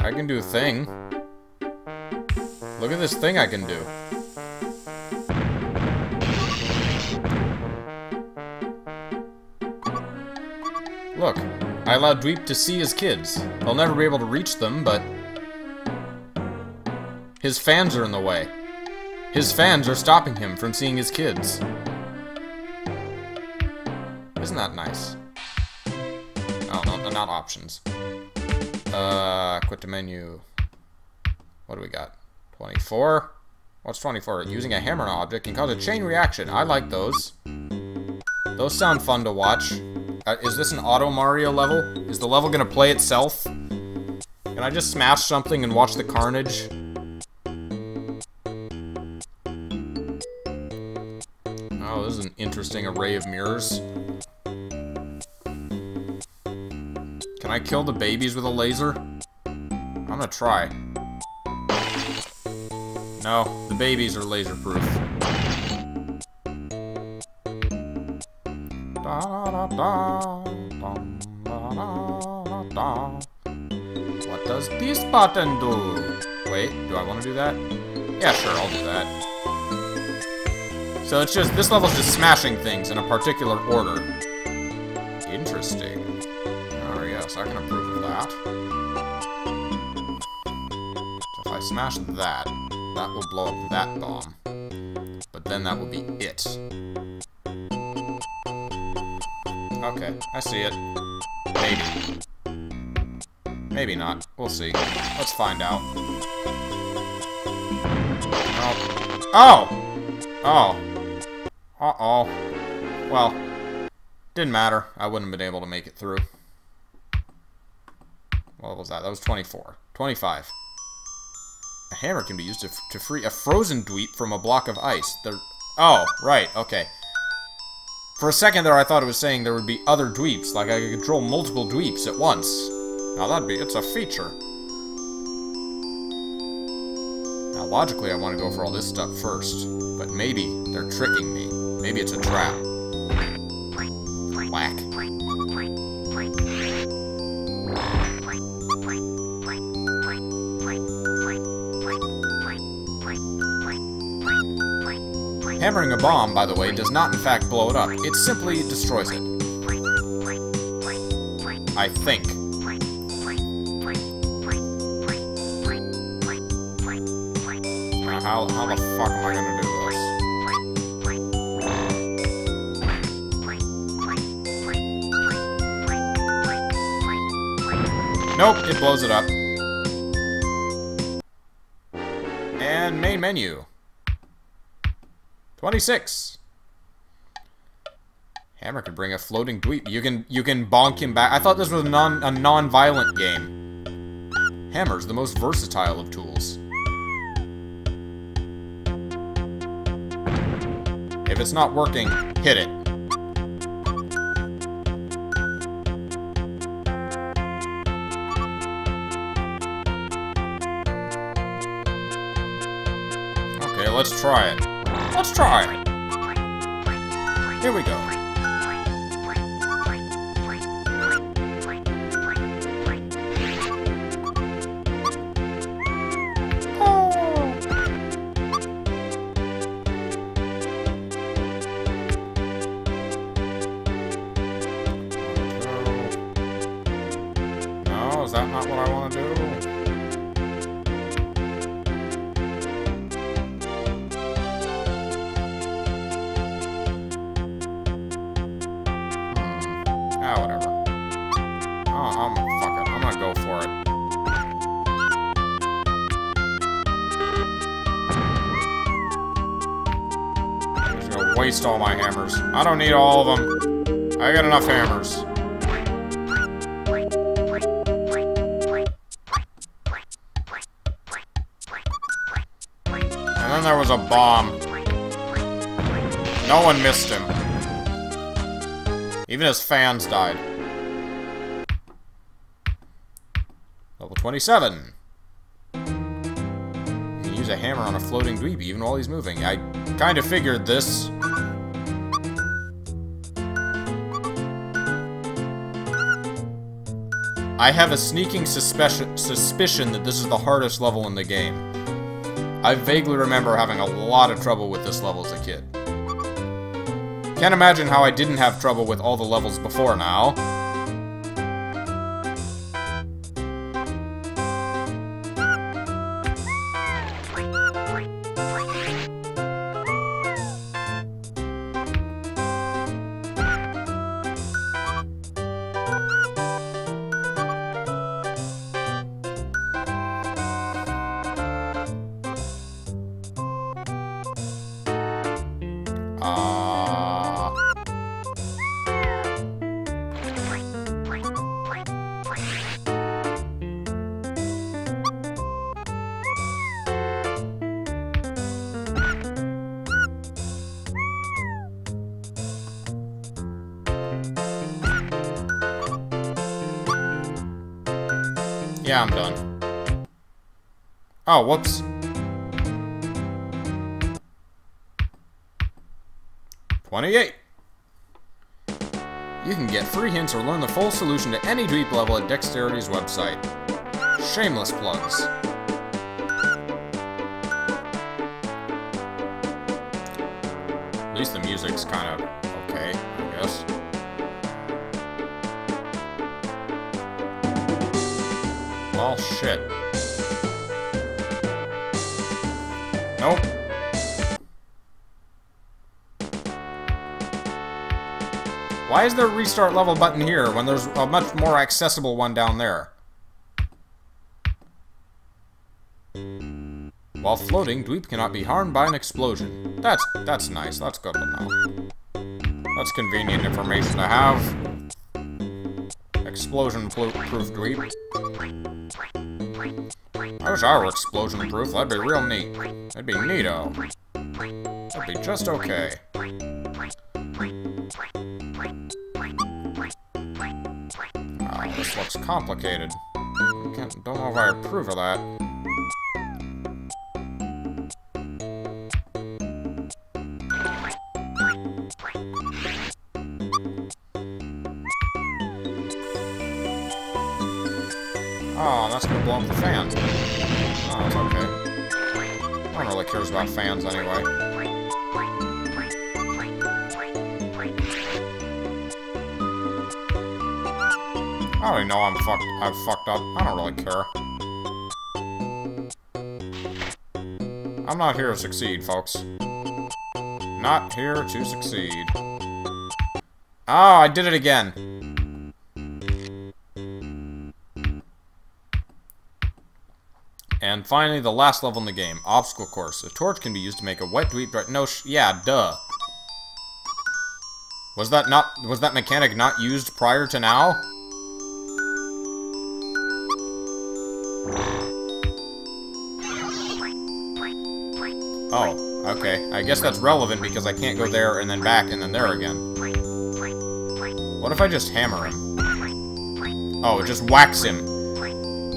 I can do a thing. Look at this thing I can do. Look, I allowed Dweep to see his kids. I'll never be able to reach them, but his fans are in the way. His fans are stopping him from seeing his kids. Isn't that nice? Oh, no, not options. Uh, quit the menu. What do we got? 24? What's 24? Using a hammer object can cause a chain reaction. I like those. Those sound fun to watch. Uh, is this an Auto Mario level? Is the level gonna play itself? Can I just smash something and watch the carnage? This is an interesting array of mirrors. Can I kill the babies with a laser? I'm gonna try. No, the babies are laser proof. What does this button do? Wait, do I want to do that? Yeah, sure, I'll do that. So it's just, this level's just smashing things in a particular order. Interesting. Oh yes, I can approve of that. So if I smash that, that will blow up that bomb. But then that will be it. Okay, I see it. Maybe. Maybe not. We'll see. Let's find out. Oh, Oh! Oh. Uh-oh. Well, didn't matter. I wouldn't have been able to make it through. What was that? That was 24. 25. A hammer can be used to, to free a frozen dweep from a block of ice. There. Oh, right, okay. For a second there, I thought it was saying there would be other dweeps, like I could control multiple dweeps at once. Now that'd be, it's a feature. Now logically I want to go for all this stuff first, but maybe they're tricking me. Maybe it's a trap. Whack. Hammering a bomb, by the way, does not in fact blow it up. It simply destroys it. I think. How, how the fuck am I gonna do Nope, it blows it up. And main menu. 26. Hammer can bring a floating dweep. You can you can bonk him back. I thought this was a non a non-violent game. Hammer's the most versatile of tools. If it's not working, hit it. Try it. Let's try it. Here we go. I don't need all of them. I got enough hammers. And then there was a bomb. No one missed him. Even his fans died. Level 27. You can use a hammer on a floating dweeby even while he's moving. I kind of figured this. I have a sneaking suspicion, suspicion that this is the hardest level in the game. I vaguely remember having a lot of trouble with this level as a kid. Can't imagine how I didn't have trouble with all the levels before now. Oh, whoops. Twenty-eight. You can get free hints or learn the full solution to any Dweep level at Dexterity's website. Shameless plugs. Why is there a restart level button here when there's a much more accessible one down there? While floating, Dweep cannot be harmed by an explosion. That's that's nice. That's good to know. That's convenient information to have. Explosion-proof Dweep. I wish I were explosion-proof. That'd be real neat. That'd be neato. That'd be just okay. Looks complicated. Can't, don't know if I approve of that. Oh, that's gonna blow up the fans. Oh, it's okay. No one really cares about fans anyway. I already know I'm fucked. I've fucked up. I don't really care. I'm not here to succeed, folks. Not here to succeed. Oh, I did it again. And finally, the last level in the game, Obstacle Course. A torch can be used to make a wet dweep... No, yeah, duh. Was that not... Was that mechanic not used prior to now? Okay. I guess that's relevant because I can't go there and then back and then there again. What if I just hammer him? Oh, it just whacks him.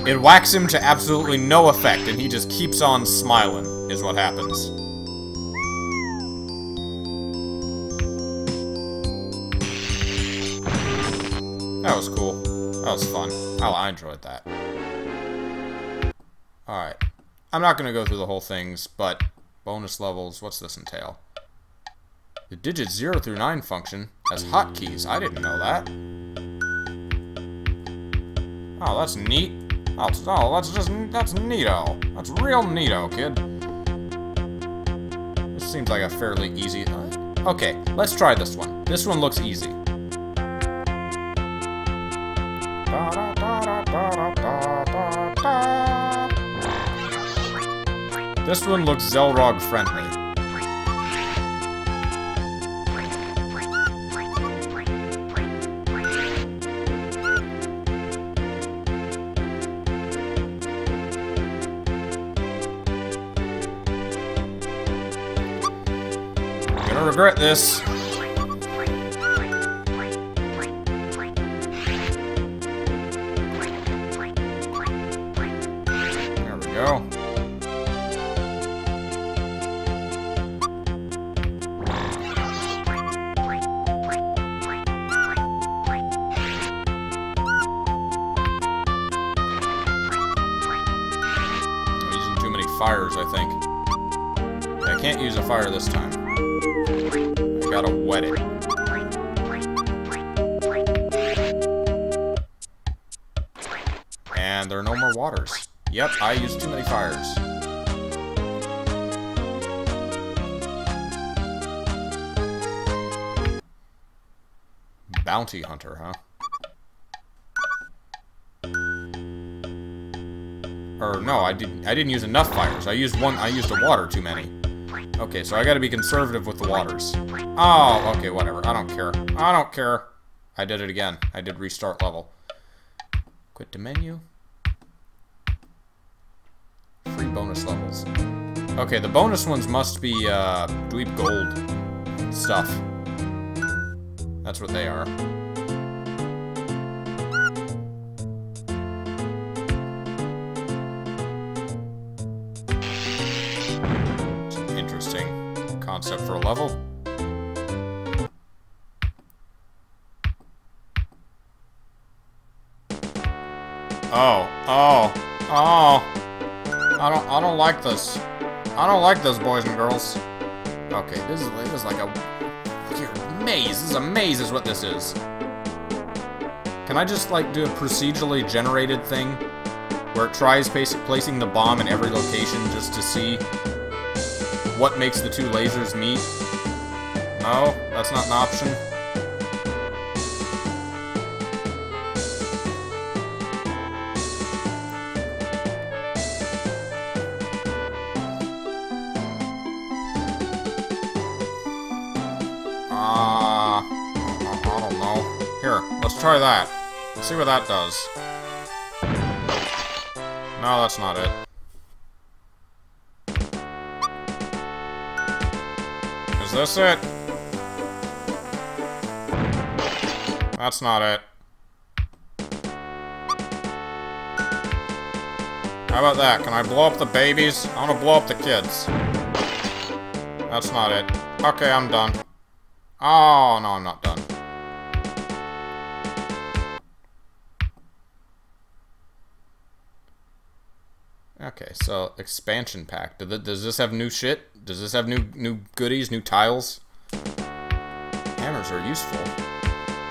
It whacks him to absolutely no effect, and he just keeps on smiling, is what happens. That was cool. That was fun. Oh, I enjoyed that. Alright. I'm not to go through the whole things, but Bonus levels, what's this entail? The digits 0 through 9 function as hotkeys. I didn't know that. Oh, that's neat. That's, oh, that's just, that's neato. That's real neato, kid. This seems like a fairly easy... Uh, okay, let's try this one. This one looks easy. Da, this one looks Xelrog friendly. I'm gonna regret this. Bounty Hunter, huh? Or no, I didn't. I didn't use enough fires. I used one. I used a water too many. Okay, so I got to be conservative with the waters. Oh, okay, whatever. I don't care. I don't care. I did it again. I did restart level. Quit the menu. Free bonus levels. Okay, the bonus ones must be uh, Dweep Gold stuff. That's what they are. Concept for a level. Oh, oh, oh. I don't, I don't like this. I don't like this, boys and girls. Okay, this is, this is like a maze. This is a maze is what this is. Can I just, like, do a procedurally generated thing? Where it tries placing the bomb in every location just to see what makes the two lasers meet. No, that's not an option. Ah, uh, I don't know. Here, let's try that. See what that does. No, that's not it. This it? That's not it. How about that? Can I blow up the babies? I want to blow up the kids. That's not it. Okay, I'm done. Oh, no, I'm not done. Okay, so expansion pack. Does this have new shit? Does this have new new goodies, new tiles? Hammers are useful.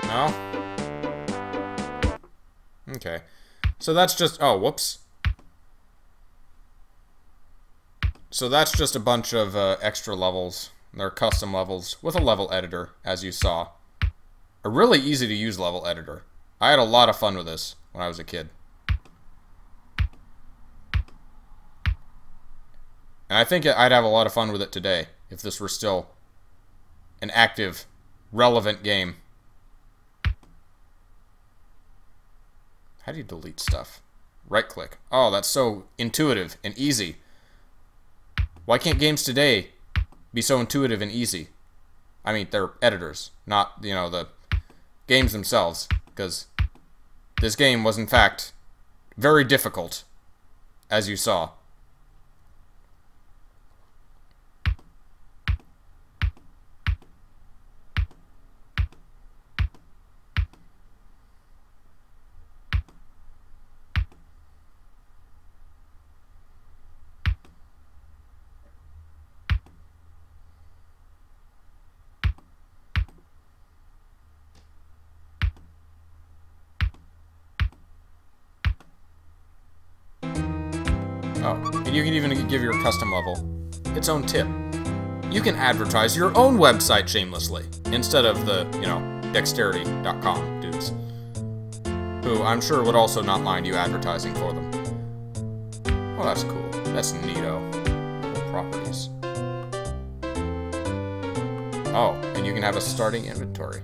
No? Okay. So that's just... Oh, whoops. So that's just a bunch of uh, extra levels. They're custom levels with a level editor, as you saw. A really easy to use level editor. I had a lot of fun with this when I was a kid. And I think I'd have a lot of fun with it today if this were still an active, relevant game. How do you delete stuff? Right click. Oh, that's so intuitive and easy. Why can't games today be so intuitive and easy? I mean, they're editors, not, you know, the games themselves. Because this game was, in fact, very difficult, as you saw. Custom level its own tip. You can advertise your own website shamelessly, instead of the, you know, dexterity.com dudes. Who I'm sure would also not mind you advertising for them. Well, that's cool. That's neato. Properties. Oh, and you can have a starting inventory.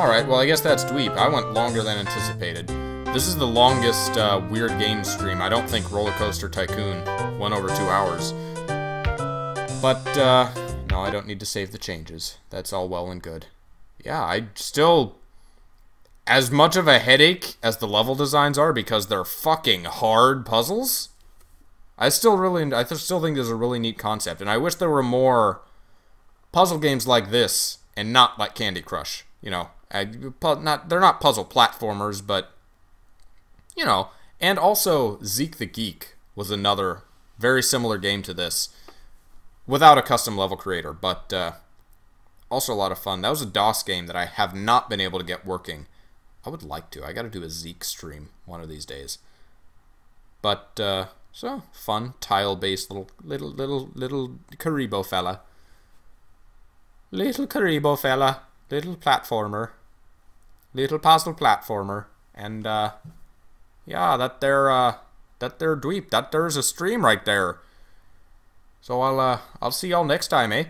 Alright, well I guess that's Dweep. I went longer than anticipated. This is the longest uh, Weird Game stream. I don't think Roller Coaster Tycoon went over two hours. But, uh, no, I don't need to save the changes. That's all well and good. Yeah, I still... As much of a headache as the level designs are because they're fucking hard puzzles, I still really, I still think there's a really neat concept, and I wish there were more puzzle games like this and not like Candy Crush. You know, not they're not puzzle platformers, but you know, and also Zeek the Geek was another very similar game to this, without a custom level creator, but uh, also a lot of fun. That was a DOS game that I have not been able to get working. I would like to. I got to do a Zeke stream one of these days. But uh, so fun tile-based little little little little Kuriboh fella. Little Kuriboh fella. Little platformer. Little puzzle platformer. And, uh, yeah, that there, uh, that there dweep. That there's a stream right there. So I'll, uh, I'll see y'all next time, eh?